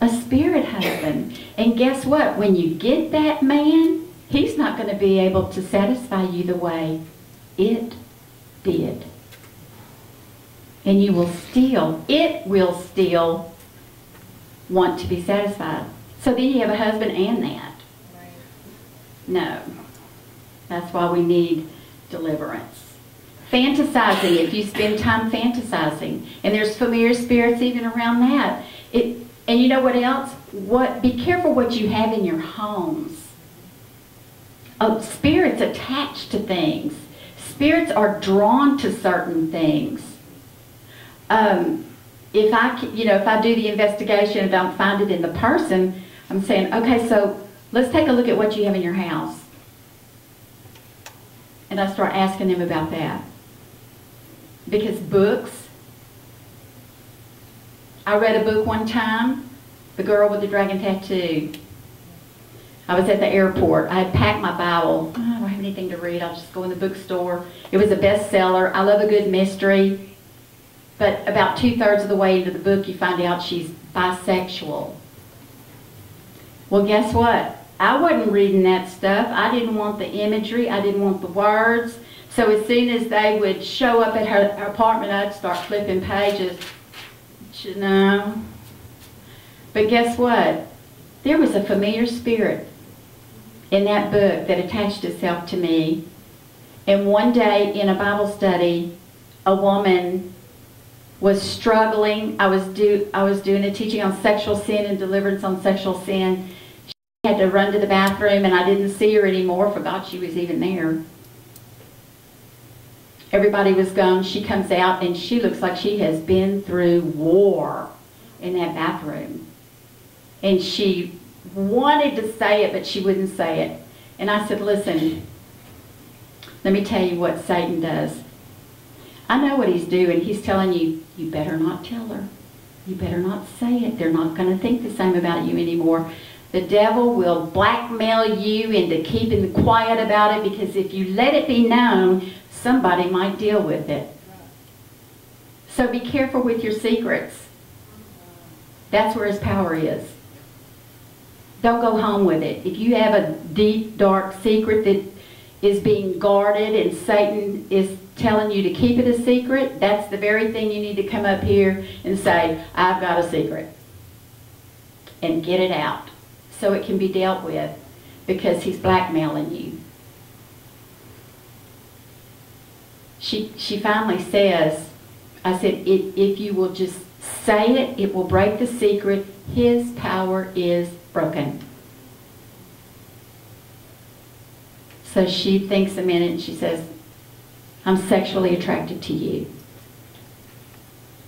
A spirit husband. And guess what? When you get that man, he's not going to be able to satisfy you the way it did. And you will still, it will still want to be satisfied. So then you have a husband and that. No. That's why we need deliverance. Fantasizing, if you spend time fantasizing, and there's familiar spirits even around that. It, and you know what else? What? Be careful what you have in your homes. Oh, spirits attached to things. Spirits are drawn to certain things. Um, if I, you know, if I do the investigation and don't find it in the person, I'm saying, okay, so let's take a look at what you have in your house. And I start asking them about that. Because books, I read a book one time, The Girl with the Dragon Tattoo. I was at the airport. I had packed my Bible. Oh, I don't have anything to read. I'll just go in the bookstore. It was a bestseller. I love a good mystery. But about two thirds of the way into the book, you find out she's bisexual. Well, guess what? I wasn't reading that stuff. I didn't want the imagery. I didn't want the words. So as soon as they would show up at her, her apartment, I'd start flipping pages. You know. But guess what? There was a familiar spirit in that book that attached itself to me. And one day in a Bible study, a woman was struggling. I was do I was doing a teaching on sexual sin and deliverance on sexual sin. Had to run to the bathroom and I didn't see her anymore, forgot she was even there. Everybody was gone. She comes out and she looks like she has been through war in that bathroom. And she wanted to say it, but she wouldn't say it. And I said, Listen, let me tell you what Satan does. I know what he's doing. He's telling you, you better not tell her. You better not say it. They're not going to think the same about you anymore. The devil will blackmail you into keeping quiet about it because if you let it be known, somebody might deal with it. So be careful with your secrets. That's where his power is. Don't go home with it. If you have a deep, dark secret that is being guarded and Satan is telling you to keep it a secret, that's the very thing you need to come up here and say, I've got a secret. And get it out so it can be dealt with because he's blackmailing you. She, she finally says, I said, if, if you will just say it, it will break the secret. His power is broken. So she thinks a minute and she says, I'm sexually attracted to you.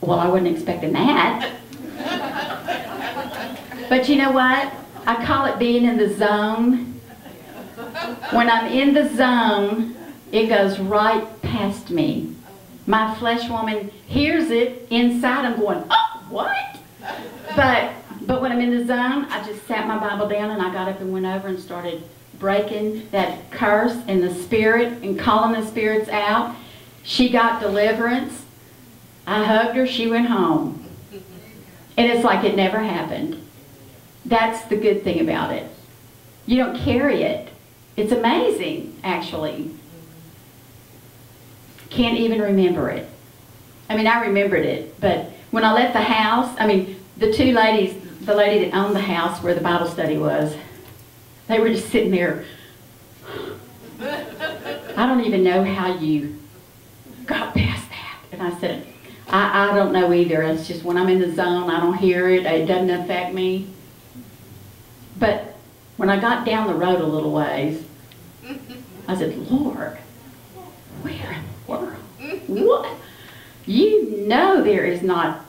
Well, I wasn't expecting that. *laughs* but you know what? I call it being in the zone. When I'm in the zone, it goes right past me. My flesh woman hears it inside. I'm going, oh, what? But but when I'm in the zone, I just sat my Bible down and I got up and went over and started breaking that curse in the spirit and calling the spirits out. She got deliverance. I hugged her. She went home. And it's like it never happened. That's the good thing about it. You don't carry it. It's amazing, actually. Can't even remember it. I mean, I remembered it, but when I left the house, I mean, the two ladies, the lady that owned the house where the Bible study was, they were just sitting there. I don't even know how you got past that. And I said, I, I don't know either. It's just when I'm in the zone, I don't hear it. It doesn't affect me. But when I got down the road a little ways, I said, Lord, where in the world? What? You know there is not.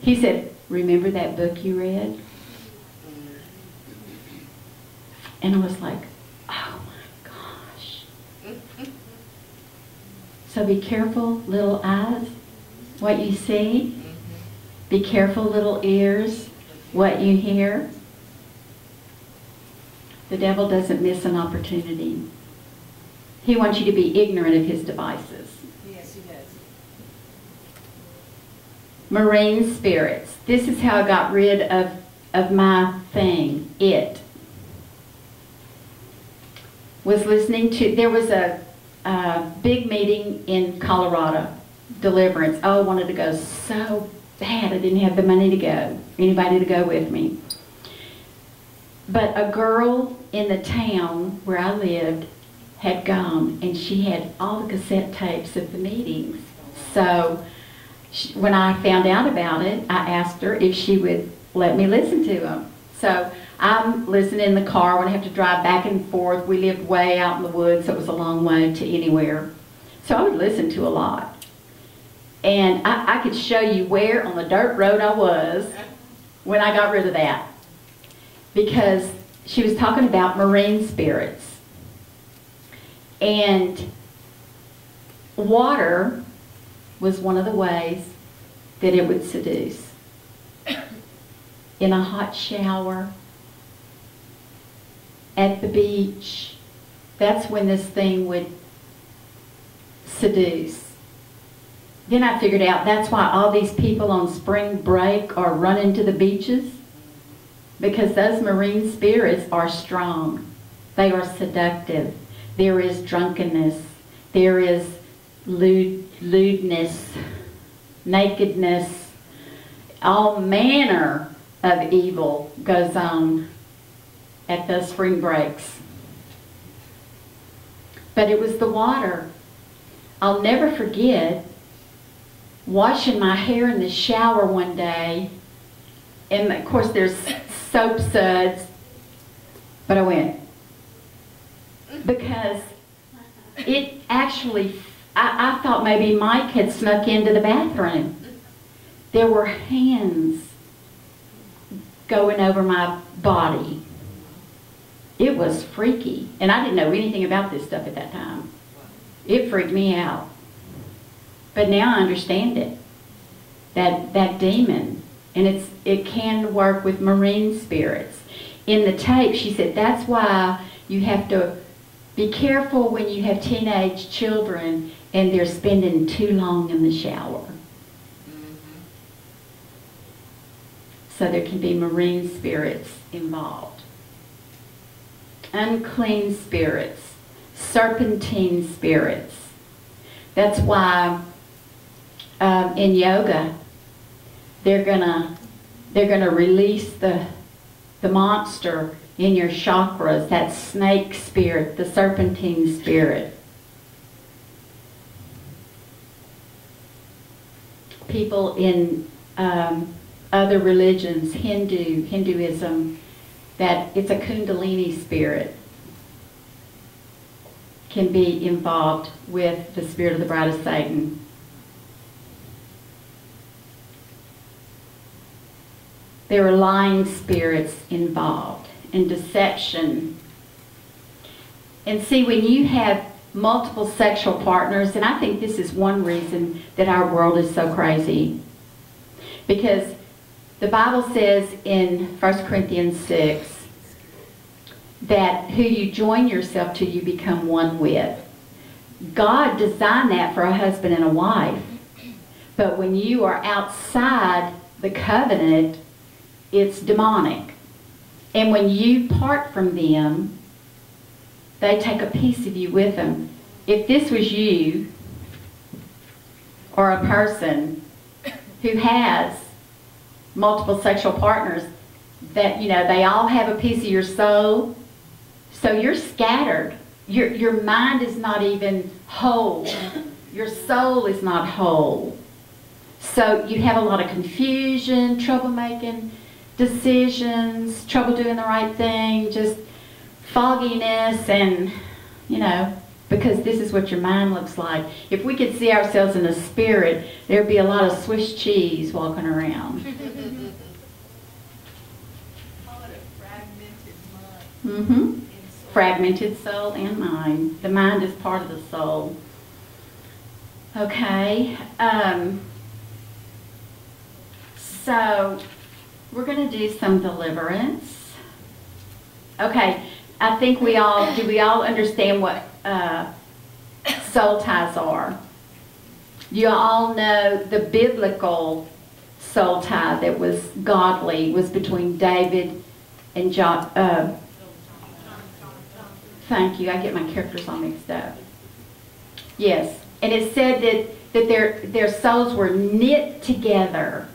He said, Remember that book you read? And I was like, Oh my gosh. So be careful, little eyes, what you see. Be careful, little ears, what you hear. The devil doesn't miss an opportunity. He wants you to be ignorant of his devices. Yes, he does. Marine spirits. This is how I got rid of, of my thing, it. Was listening to, there was a, a big meeting in Colorado, deliverance. Oh, I wanted to go so bad. I didn't have the money to go, anybody to go with me. But a girl in the town where I lived had gone, and she had all the cassette tapes of the meetings. So she, when I found out about it, I asked her if she would let me listen to them. So I'm listening in the car when I have to drive back and forth. We lived way out in the woods, so it was a long way to anywhere. So I would listen to a lot. And I, I could show you where on the dirt road I was when I got rid of that. Because she was talking about marine spirits. And water was one of the ways that it would seduce. In a hot shower, at the beach, that's when this thing would seduce. Then I figured out that's why all these people on spring break are running to the beaches because those marine spirits are strong. They are seductive. There is drunkenness. There is lewd, lewdness, nakedness. All manner of evil goes on at the spring breaks. But it was the water. I'll never forget washing my hair in the shower one day. And of course, there's soap suds. But I went. Because it actually, I, I thought maybe Mike had snuck into the bathroom. There were hands going over my body. It was freaky. And I didn't know anything about this stuff at that time. It freaked me out. But now I understand it. That that demon. And it's it can work with marine spirits. In the tape, she said that's why you have to be careful when you have teenage children and they're spending too long in the shower. So there can be marine spirits involved. Unclean spirits, serpentine spirits. That's why um, in yoga they're gonna they're gonna release the the monster in your chakras, that snake spirit, the serpentine spirit. People in um, other religions, Hindu, Hinduism, that it's a kundalini spirit can be involved with the spirit of the bride of Satan. There are lying spirits involved and deception. And see, when you have multiple sexual partners, and I think this is one reason that our world is so crazy. Because the Bible says in 1 Corinthians 6 that who you join yourself to, you become one with. God designed that for a husband and a wife. But when you are outside the covenant, it's demonic. And when you part from them, they take a piece of you with them. If this was you or a person who has multiple sexual partners, that, you know, they all have a piece of your soul, so you're scattered. Your, your mind is not even whole. Your soul is not whole. So you have a lot of confusion, troublemaking, decisions, trouble doing the right thing, just fogginess, and, you know, because this is what your mind looks like. If we could see ourselves in the spirit, there'd be a lot of Swiss cheese walking around. *laughs* mm-hmm. Fragmented soul and mind. The mind is part of the soul. Okay. Um, so we're going to do some deliverance. Okay, I think we all, do we all understand what uh, soul ties are? You all know the biblical soul tie that was godly was between David and John. Uh, thank you, I get my characters all mixed up. Yes, and it said that, that their, their souls were knit together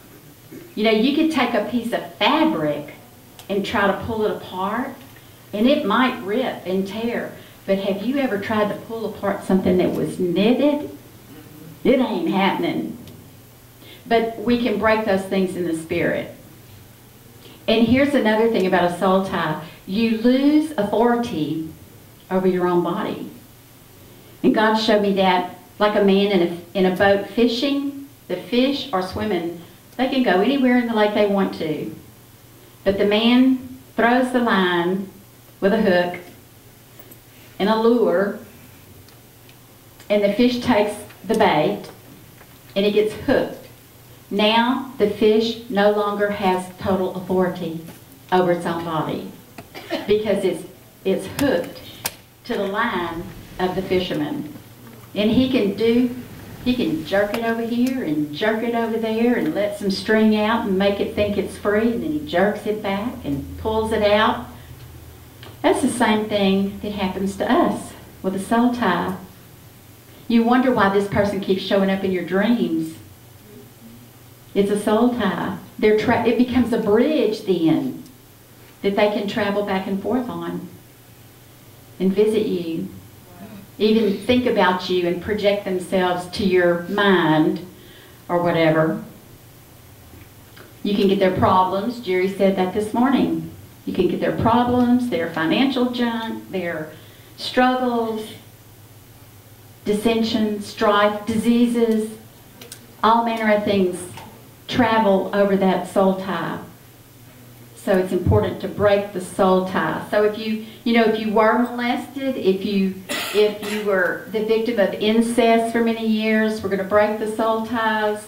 You know, you could take a piece of fabric and try to pull it apart, and it might rip and tear. But have you ever tried to pull apart something that was knitted? It ain't happening. But we can break those things in the spirit. And here's another thing about a soul tie you lose authority over your own body. And God showed me that like a man in a, in a boat fishing, the fish are swimming. They can go anywhere in the lake they want to. But the man throws the line with a hook and a lure, and the fish takes the bait and it gets hooked. Now the fish no longer has total authority over its own body because it's, it's hooked to the line of the fisherman. And he can do, he can jerk it over here and jerk it over there and let some string out and make it think it's free and then he jerks it back and pulls it out. That's the same thing that happens to us with a soul tie. You wonder why this person keeps showing up in your dreams. It's a soul tie. They're it becomes a bridge then that they can travel back and forth on and visit you even think about you and project themselves to your mind or whatever. You can get their problems. Jerry said that this morning. You can get their problems, their financial junk, their struggles, dissension, strife, diseases, all manner of things travel over that soul tie. So it's important to break the soul tie. So if you, you know, if you were molested, if you, if you were the victim of incest for many years, we're going to break the soul ties.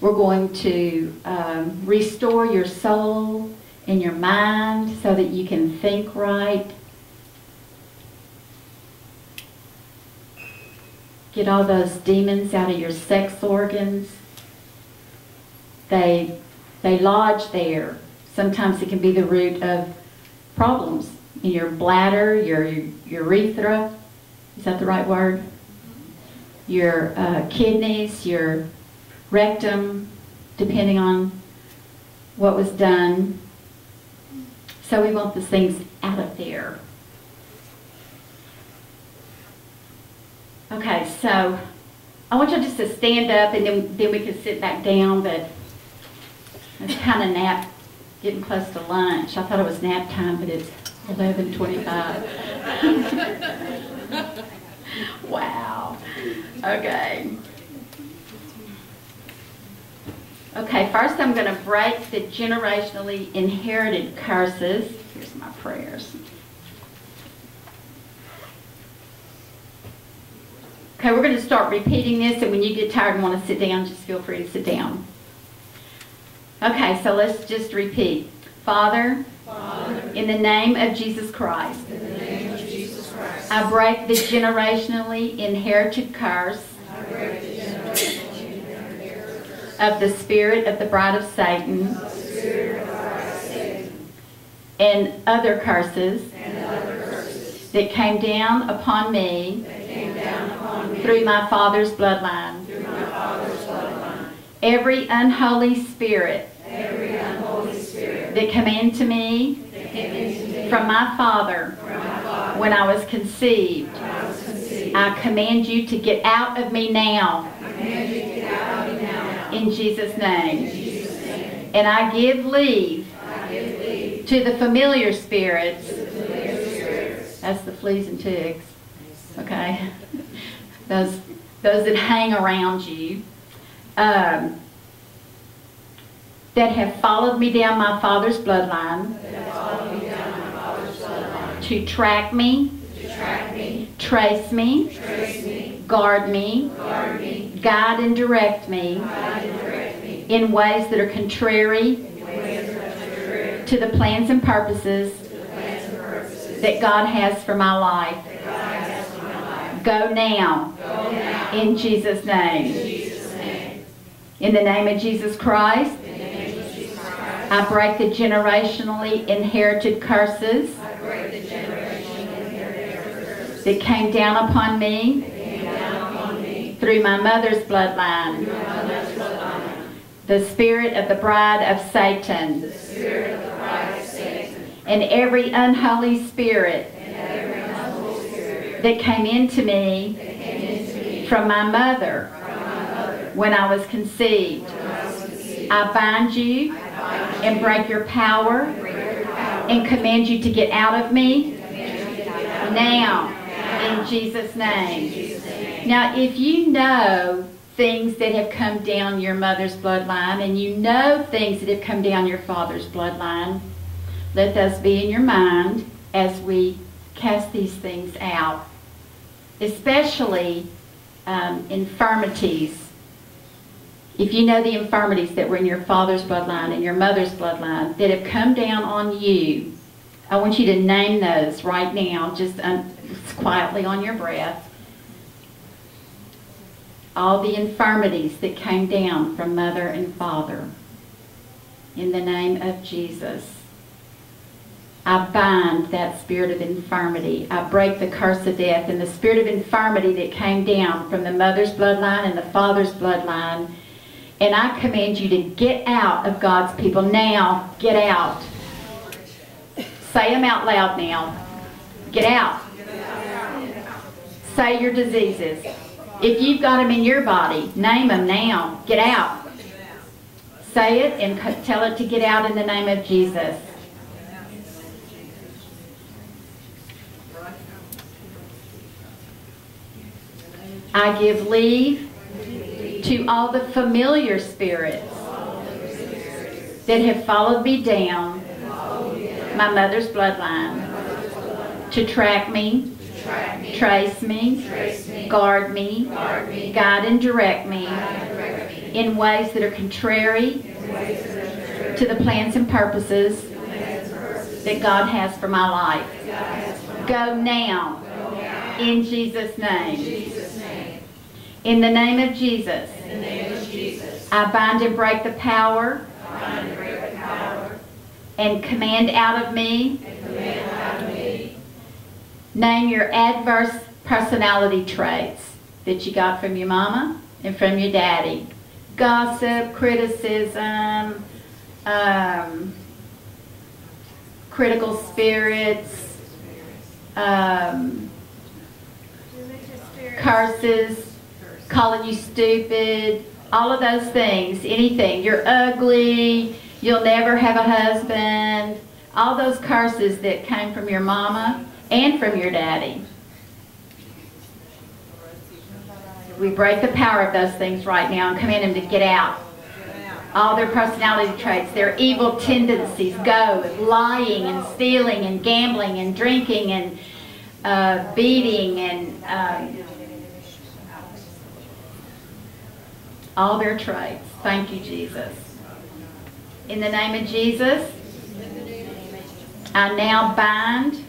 We're going to um, restore your soul and your mind so that you can think right. Get all those demons out of your sex organs. They, they lodge there sometimes it can be the root of problems in your bladder, your urethra. Is that the right word? Your uh, kidneys, your rectum, depending on what was done. So we want these things out of there. Okay, so I want you just to stand up and then, then we can sit back down, but it's kind of nap getting close to lunch. I thought it was nap time, but it's 11:25. *laughs* wow. Okay. Okay, first I'm going to break the generationally inherited curses. Here's my prayers. Okay, we're going to start repeating this, and when you get tired and want to sit down, just feel free to sit down. Okay, so let's just repeat. Father, Father in the name of Jesus Christ, of Jesus Christ I break the generationally inherited curse of the spirit of the bride of Satan, and, other curses, that came down upon me, through my father's bloodline every unholy spirit, every unholy spirit that came into me, me from, my father, from my father when I was conceived. I, was conceived. I command you to get out of me now. command you to get out of me now. In Jesus' name. In Jesus' name. And I give leave, I give leave to the familiar spirits. to the familiar spirits. That's the fleas and ticks. Okay? Those, those that hang around you um, that have followed me down my father's bloodline, to track me, to track me, trace me, trace me, guard me, guard me, guide and direct me guide and direct me in ways that are contrary that are to the plans and purposes plans and purposes that God has for my life. that God has for my life. Go now Go now in. Jesus' name. In the name of Jesus Christ, In the name of Jesus Christ, I break the generationally inherited curses I break the generation inherited curses that came down upon me down upon me through my mother's bloodline. through my mother's bloodline. the spirit of the bride of Satan, the spirit of the bride of Satan, and every unholy spirit and every unholy spirit that came into me came into me from my mother. from my mother when I was conceived. I bind you and break your power and command you to get out of me now in Jesus' name. Jesus' name. Now, if you know things that have come down your mother's bloodline and you know things that have come down your father's bloodline, let those be in your mind as we cast these things out, especially um, infirmities. If you know the infirmities that were in your father's bloodline and your mother's bloodline that have come down on you, I want you to name those right now, just um, quietly on your breath all the infirmities that came down from mother and father. In the name of Jesus. I bind that spirit of infirmity. I break the curse of death and the spirit of infirmity that came down from the mother's bloodline and the father's bloodline. And I command you to get out of God's people now. Get out. Say them out loud now. Get out. Say your diseases. If you've got them in your body, name them now. Get out. Say it and tell it to get out in the name of Jesus. I give leave to all the familiar spirits that have followed me down my mother's bloodline to track me, trace me, guard me, guide and direct me in ways that are contrary to the plans and purposes that God has for my life. Go now in. Jesus' name. In the name of Jesus, In the name of Jesus. I bind and break the power Bind and break the power and command out of me. and command out of me Name your adverse personality traits that you got from your mama and from your daddy. Gossip, criticism, um, critical spirits, um, curses, calling you stupid, all of those things, anything. You're ugly, you'll never have a husband, all those curses that came from your mama and from your daddy. We break the power of those things right now and command them to get out. All their personality traits, their evil tendencies go, lying and stealing and gambling and drinking and uh, beating and um, all their traits. Thank you, Jesus. In the name of Jesus, I now bind,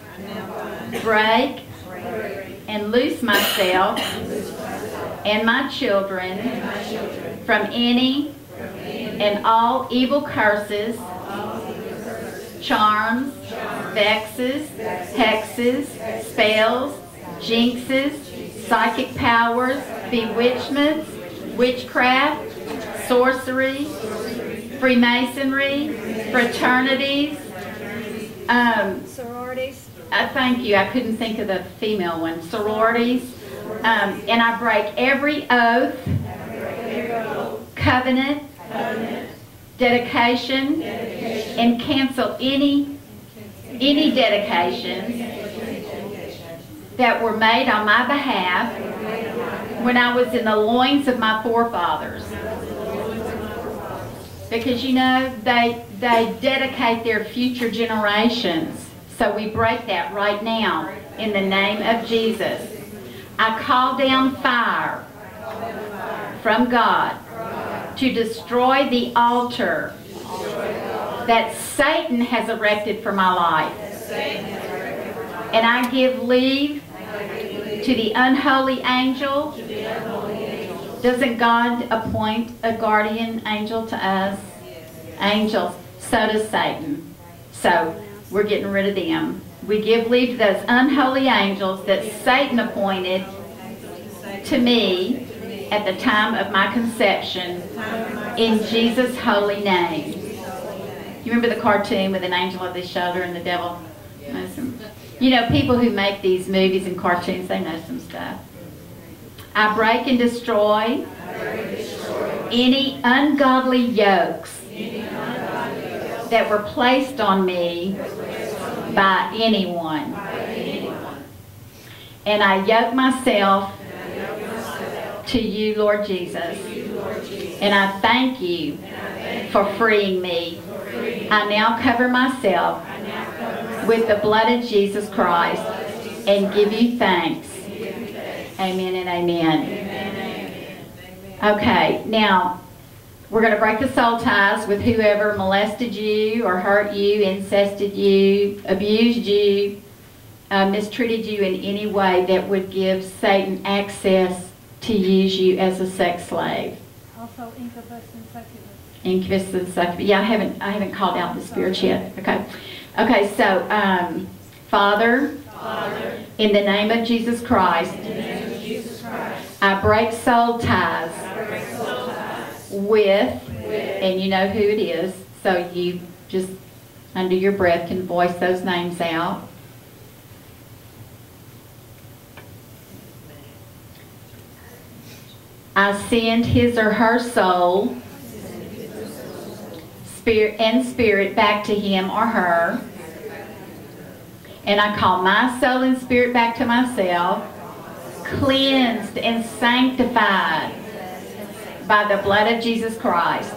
break, and loose myself and my children from any and all evil curses, charms, vexes, hexes, spells, jinxes, psychic powers, bewitchments, witchcraft, sorcery, Freemasonry, fraternities. Um, Sororities. I thank you. I couldn't think of the female one. Sororities. Um, and I break every oath, covenant, dedication, and cancel any any dedications that were made on my behalf when I was in the loins of my forefathers. Because you know, they they dedicate their future generations. So we break that right now in the name of Jesus. I call down fire from God to destroy the altar that Satan has erected for my life. And I give leave to the unholy angel. Doesn't God appoint a guardian angel to us? Angels. So does Satan. So we're getting rid of them. We give leave to those unholy angels that Satan appointed to me at the time of my conception in Jesus' holy name. You remember the cartoon with an angel on his shoulder and the devil? You know, people who make these movies and cartoons, they know some stuff. I break and destroy any ungodly yokes that were placed on me by anyone. And I yoke myself to you, Lord Jesus. And I thank you for freeing me. I now cover myself with the blood of Jesus Christ and give you thanks. Amen and amen. Okay, now we're going to break the soul ties with whoever molested you or hurt you, incested you, abused you, uh, mistreated you in any way that would give Satan access to use you as a sex slave. Also incubus and succubus. Incubus and succubus. Yeah, I haven't I haven't called out the spirits yet. Okay, okay. So, um, Father, in the name of Jesus Christ, I break soul ties with, and you know who it is. So you just under your breath can voice those names out. I send his or her soul, spirit and spirit back to him or her. And I call my soul and spirit back to myself, cleansed and sanctified by the blood of Jesus Christ.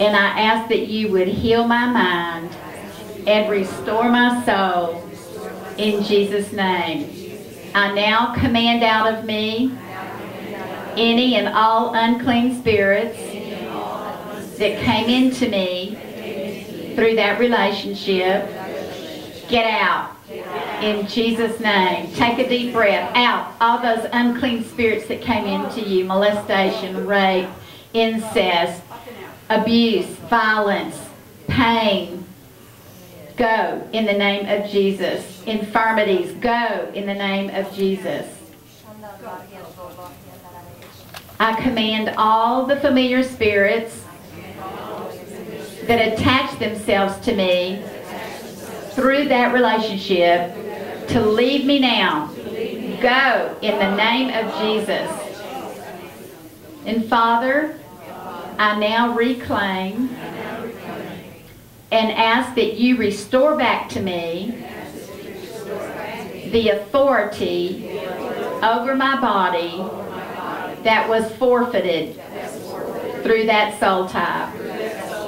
And I ask that you would heal my mind and restore my soul in Jesus' name. I now command out of me any and all unclean spirits that came into me through that relationship. Get out. In Jesus' name. Take a deep breath. Out. All those unclean spirits that came into you molestation, rape, incest, abuse, violence, pain. Go in the name of Jesus. Infirmities. Go in the name of Jesus. I command all the familiar spirits that attach themselves to me through that relationship to leave me now. Go in the name of Jesus. And Father, I now reclaim and ask that you restore back to me the authority over my body that was forfeited through that soul tie.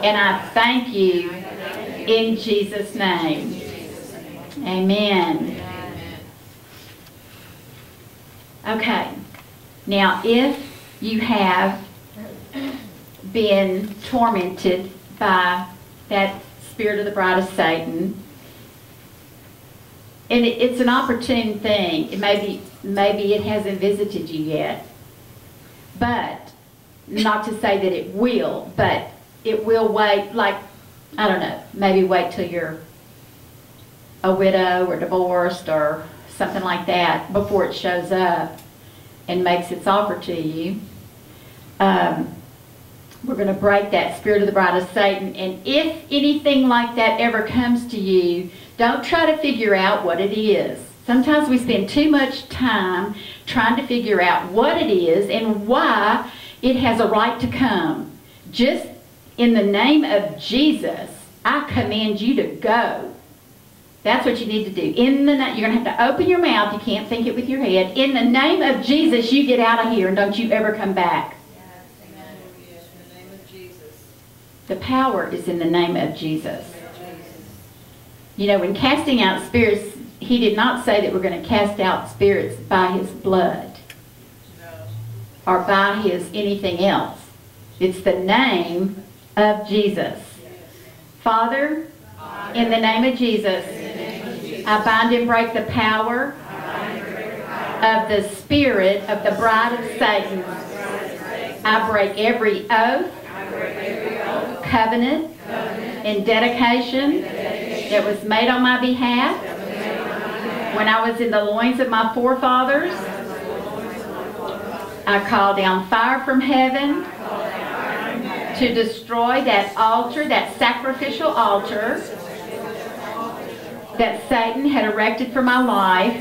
And I thank you in Jesus' name. Amen. Okay. Now, if you have been tormented by that spirit of the bride of Satan, and it's an opportune thing. It maybe maybe it hasn't visited you yet, but not to say that it will, but it will wait. Like I don't know, maybe wait till you're a widow or divorced or something like that before it shows up and makes its offer to you. Um, we're going to break that spirit of the bride of Satan. And if anything like that ever comes to you, don't try to figure out what it is. Sometimes we spend too much time trying to figure out what it is and why it has a right to come. Just in the name of Jesus, I command you to go. That's what you need to do. In the you're going to have to open your mouth. You can't think it with your head. In the name of Jesus, you get out of here and don't you ever come back. Yes, in the name of Jesus. The power is in the name of Jesus. You know, when casting out spirits, he did not say that we're going to cast out spirits by his blood No. or by his anything else. It's the name of Jesus. Father, in the name of Jesus, I bind and break the power of the spirit of the bride of Satan. I break every oath, covenant, and dedication that was made on my behalf when I was in the loins of my forefathers. I call down fire from heaven to destroy that altar, that sacrificial altar that Satan had erected for my life.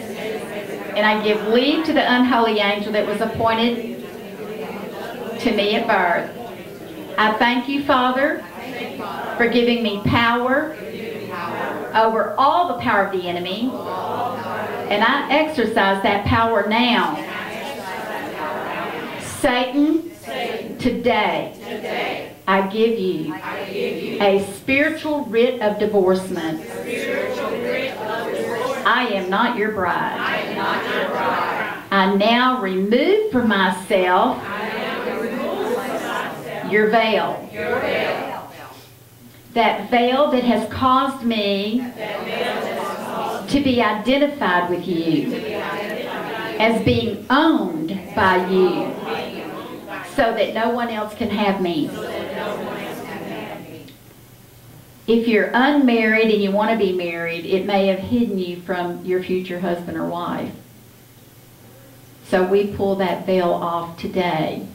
And I give leave to the unholy angel that was appointed to me at birth. I thank you, Father, for giving me power over all the power of the enemy. And I exercise that power now. Satan, today, I give you a spiritual writ of divorcement. I am not your bride. I now remove from myself your veil. That veil that has caused me to be identified with you as being owned by you so that no one else can have me. If you're unmarried and you want to be married, it may have hidden you from your future husband or wife. So we pull that veil off today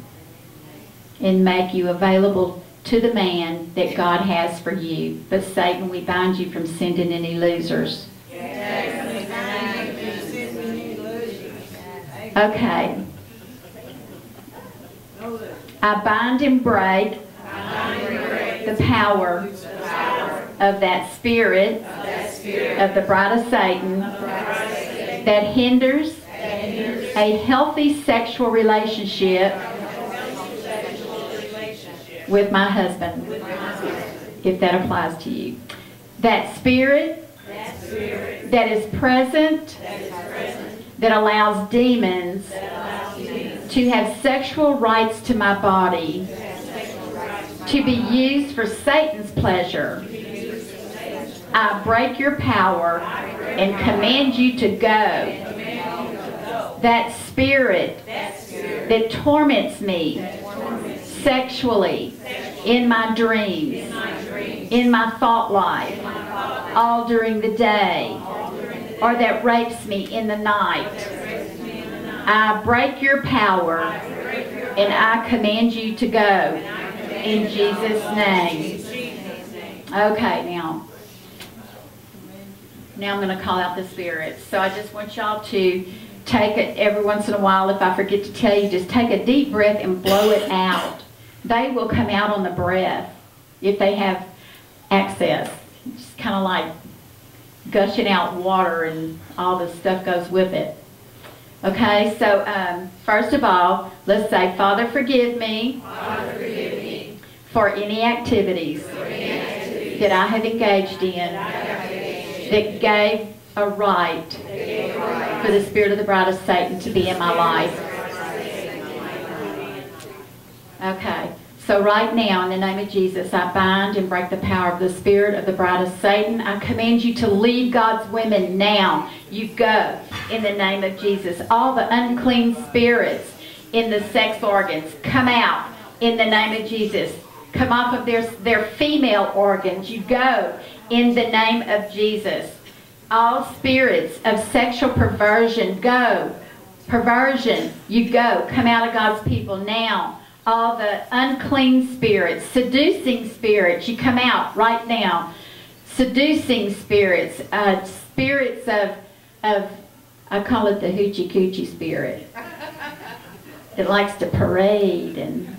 and make you available to the man that God has for you. But Satan, we bind you from sending any losers. Okay. I bind and break the power of that spirit of the bride of Satan that hinders a healthy sexual relationship with my husband, if that applies to you. That spirit that is present that allows demons to have sexual rights to my body to be used for Satan's pleasure. I break your power and command you to go. That spirit that torments me sexually in my dreams, in my thought life, all during the day, or that rapes me in the night. I break your power and I command you to go in Jesus' name. Okay, now. Now I'm going to call out the spirits. So I just want y'all to take it every once in a while. If I forget to tell you, just take a deep breath and blow it out. They will come out on the breath if they have access. Just kind of like gushing out water and all the stuff goes with it. Okay, so um, first of all, let's say, Father, forgive me, Father, forgive me for any activities, for any activities that I have engaged in that engaged that gave a right that gave a right for the spirit of the bride of Satan to be in my life. Okay. So right now, in the name of Jesus, I bind and break the power of the spirit of the bride of Satan. I command you to leave God's women now. You go in the name of Jesus. All the unclean spirits in the sex organs, come out in the name of Jesus. Come off of their, their female organs. You go in the name of Jesus. All spirits of sexual perversion, go. Perversion, you go. Come out of God's people now all the unclean spirits, seducing spirits, you come out right now. Seducing spirits, uh, spirits of, of, I call it the hoochie coochie spirit. It likes to parade and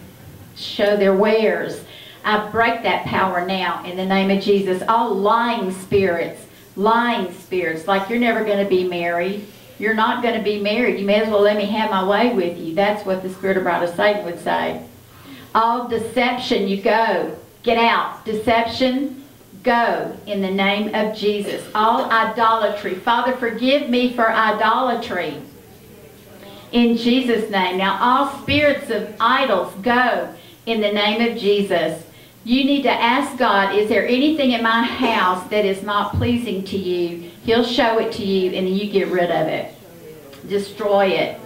show their wares. I break that power now in the name of Jesus. All lying spirits, lying spirits, like you're never going to be married. You're not going to be married. You may as well let me have my way with you. That's what the spirit of bride of Satan would say. All deception, you go. Get out. Deception, go in the name of Jesus. All idolatry. Father, forgive me for idolatry. In Jesus' name. Now, all spirits of idols, go in the name of Jesus. You need to ask God, is there anything in my house that is not pleasing to you? He'll show it to you and you get rid of it. Destroy it.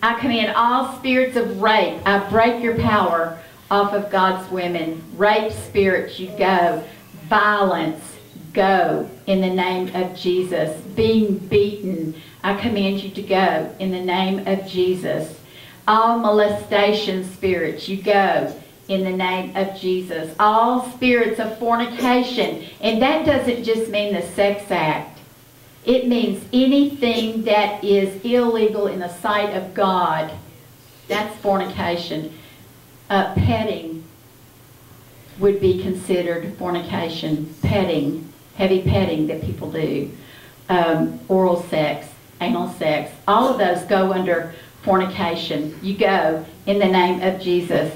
I command all spirits of rape. I break your power off of God's women. Rape spirits, you go. Violence, go in the name of Jesus. Being beaten, I command you to go in the name of Jesus. All molestation spirits, you go in the name of Jesus. All spirits of fornication, and that doesn't just mean the sex act. It means anything that is illegal in the sight of God. That's fornication. Uh, petting would be considered fornication. Petting, heavy petting that people do. Um, oral sex, anal sex, all of those go under fornication. You go in the name of Jesus.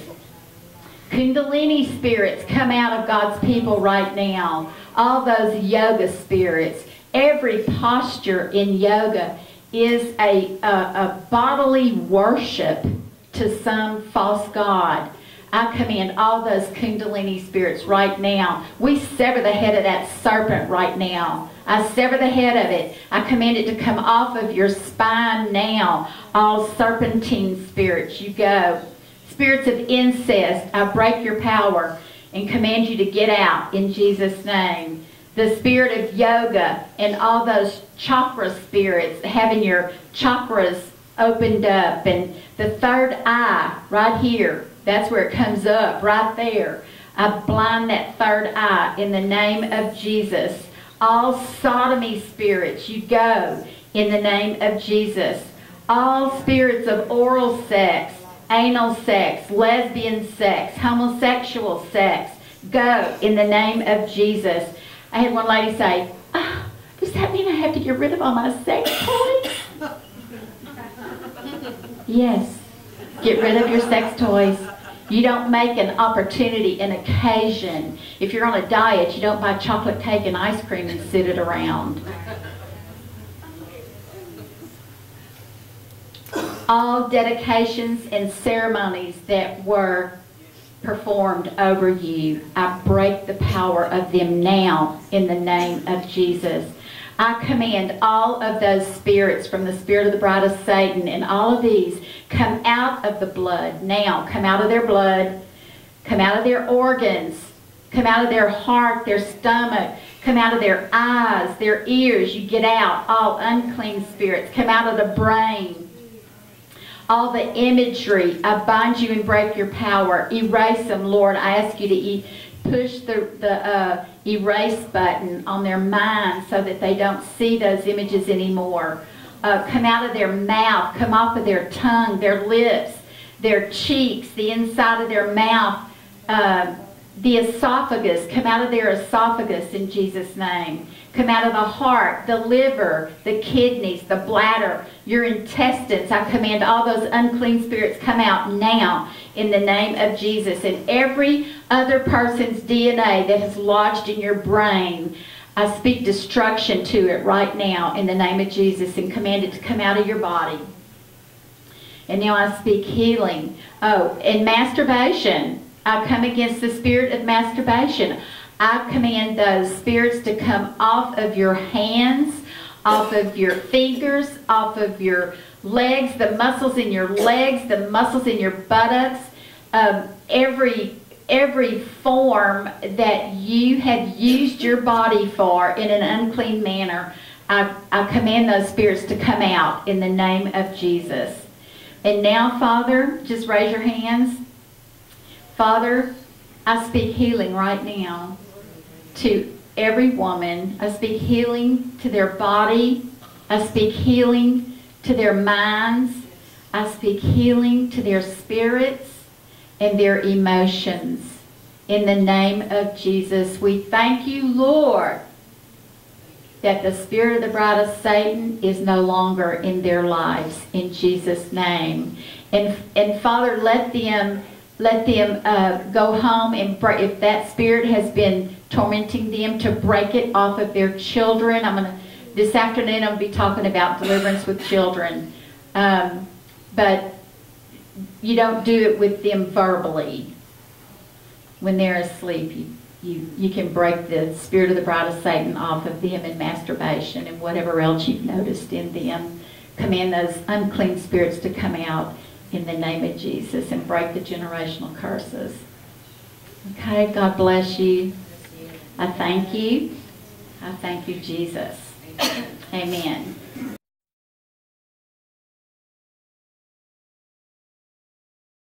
Kundalini spirits come out of God's people right now. All those yoga spirits. Every posture in yoga is a, a, a bodily worship to some false god. I command all those Kundalini spirits right now. We sever the head of that serpent right now. I sever the head of it. I command it to come off of your spine now. All serpentine spirits, you go. Spirits of incest, I break your power and command you to get out in Jesus' name. The spirit of yoga and all those chakra spirits, having your chakras opened up, and the third eye right here, that's where it comes up, right there. I blind that third eye in the name of Jesus. All sodomy spirits, you go in the name of Jesus. All spirits of oral sex, anal sex, lesbian sex, homosexual sex, go in the name of Jesus. I had one lady say, oh, does that mean I have to get rid of all my sex toys? yes. Get rid of your sex toys. You don't make an opportunity an occasion. If you're on a diet, you don't buy chocolate cake and ice cream and sit it around. All dedications and ceremonies that were performed over you, I break the power of them now in the name of Jesus. I command all of those spirits from the spirit of the bride of Satan and all of these come out of the blood now. Come out of their blood. Come out of their organs. Come out of their heart, their stomach. Come out of their eyes, their ears. You get out. All unclean spirits. Come out of the brain all the imagery. I bind you and break your power. Erase them, Lord. I ask you to e push the, the uh, erase button on their mind so that they don't see those images anymore. Uh, come out of their mouth, come off of their tongue, their lips, their cheeks, the inside of their mouth, uh, the esophagus, come out of their esophagus in Jesus' name. Come out of the heart, the liver, the kidneys, the bladder, your intestines. I command all those unclean spirits come out now in the name of Jesus. And every other person's DNA that has lodged in your brain, I speak destruction to it right now in the name of Jesus and command it to come out of your body. And now I speak healing. Oh, and masturbation. I come against the spirit of masturbation. I command those spirits to come off of your hands, off of your fingers, off of your legs, the muscles in your legs, the muscles in your buttocks, um, every every form that you have used your body for in an unclean manner. I, I command those spirits to come out in the name of Jesus. And now, Father, just raise your hands. Father, I speak healing right now to every woman. I speak healing to their body. I speak healing to their minds. I speak healing to their spirits and their emotions. In the name of Jesus, we thank you, Lord, that the spirit of the bride of Satan is no longer in their lives. In Jesus' name. And, and Father, let them let them uh, go home and pray. if that spirit has been tormenting them, to break it off of their children. I'm gonna this afternoon. I'm gonna be talking about deliverance with children, um, but you don't do it with them verbally. When they're asleep, you, you you can break the spirit of the bride of Satan off of them in masturbation and whatever else you've noticed in them. Command those unclean spirits to come out in the name of Jesus and break the generational curses. Okay, God bless you. I thank you. I thank you, Jesus. Amen.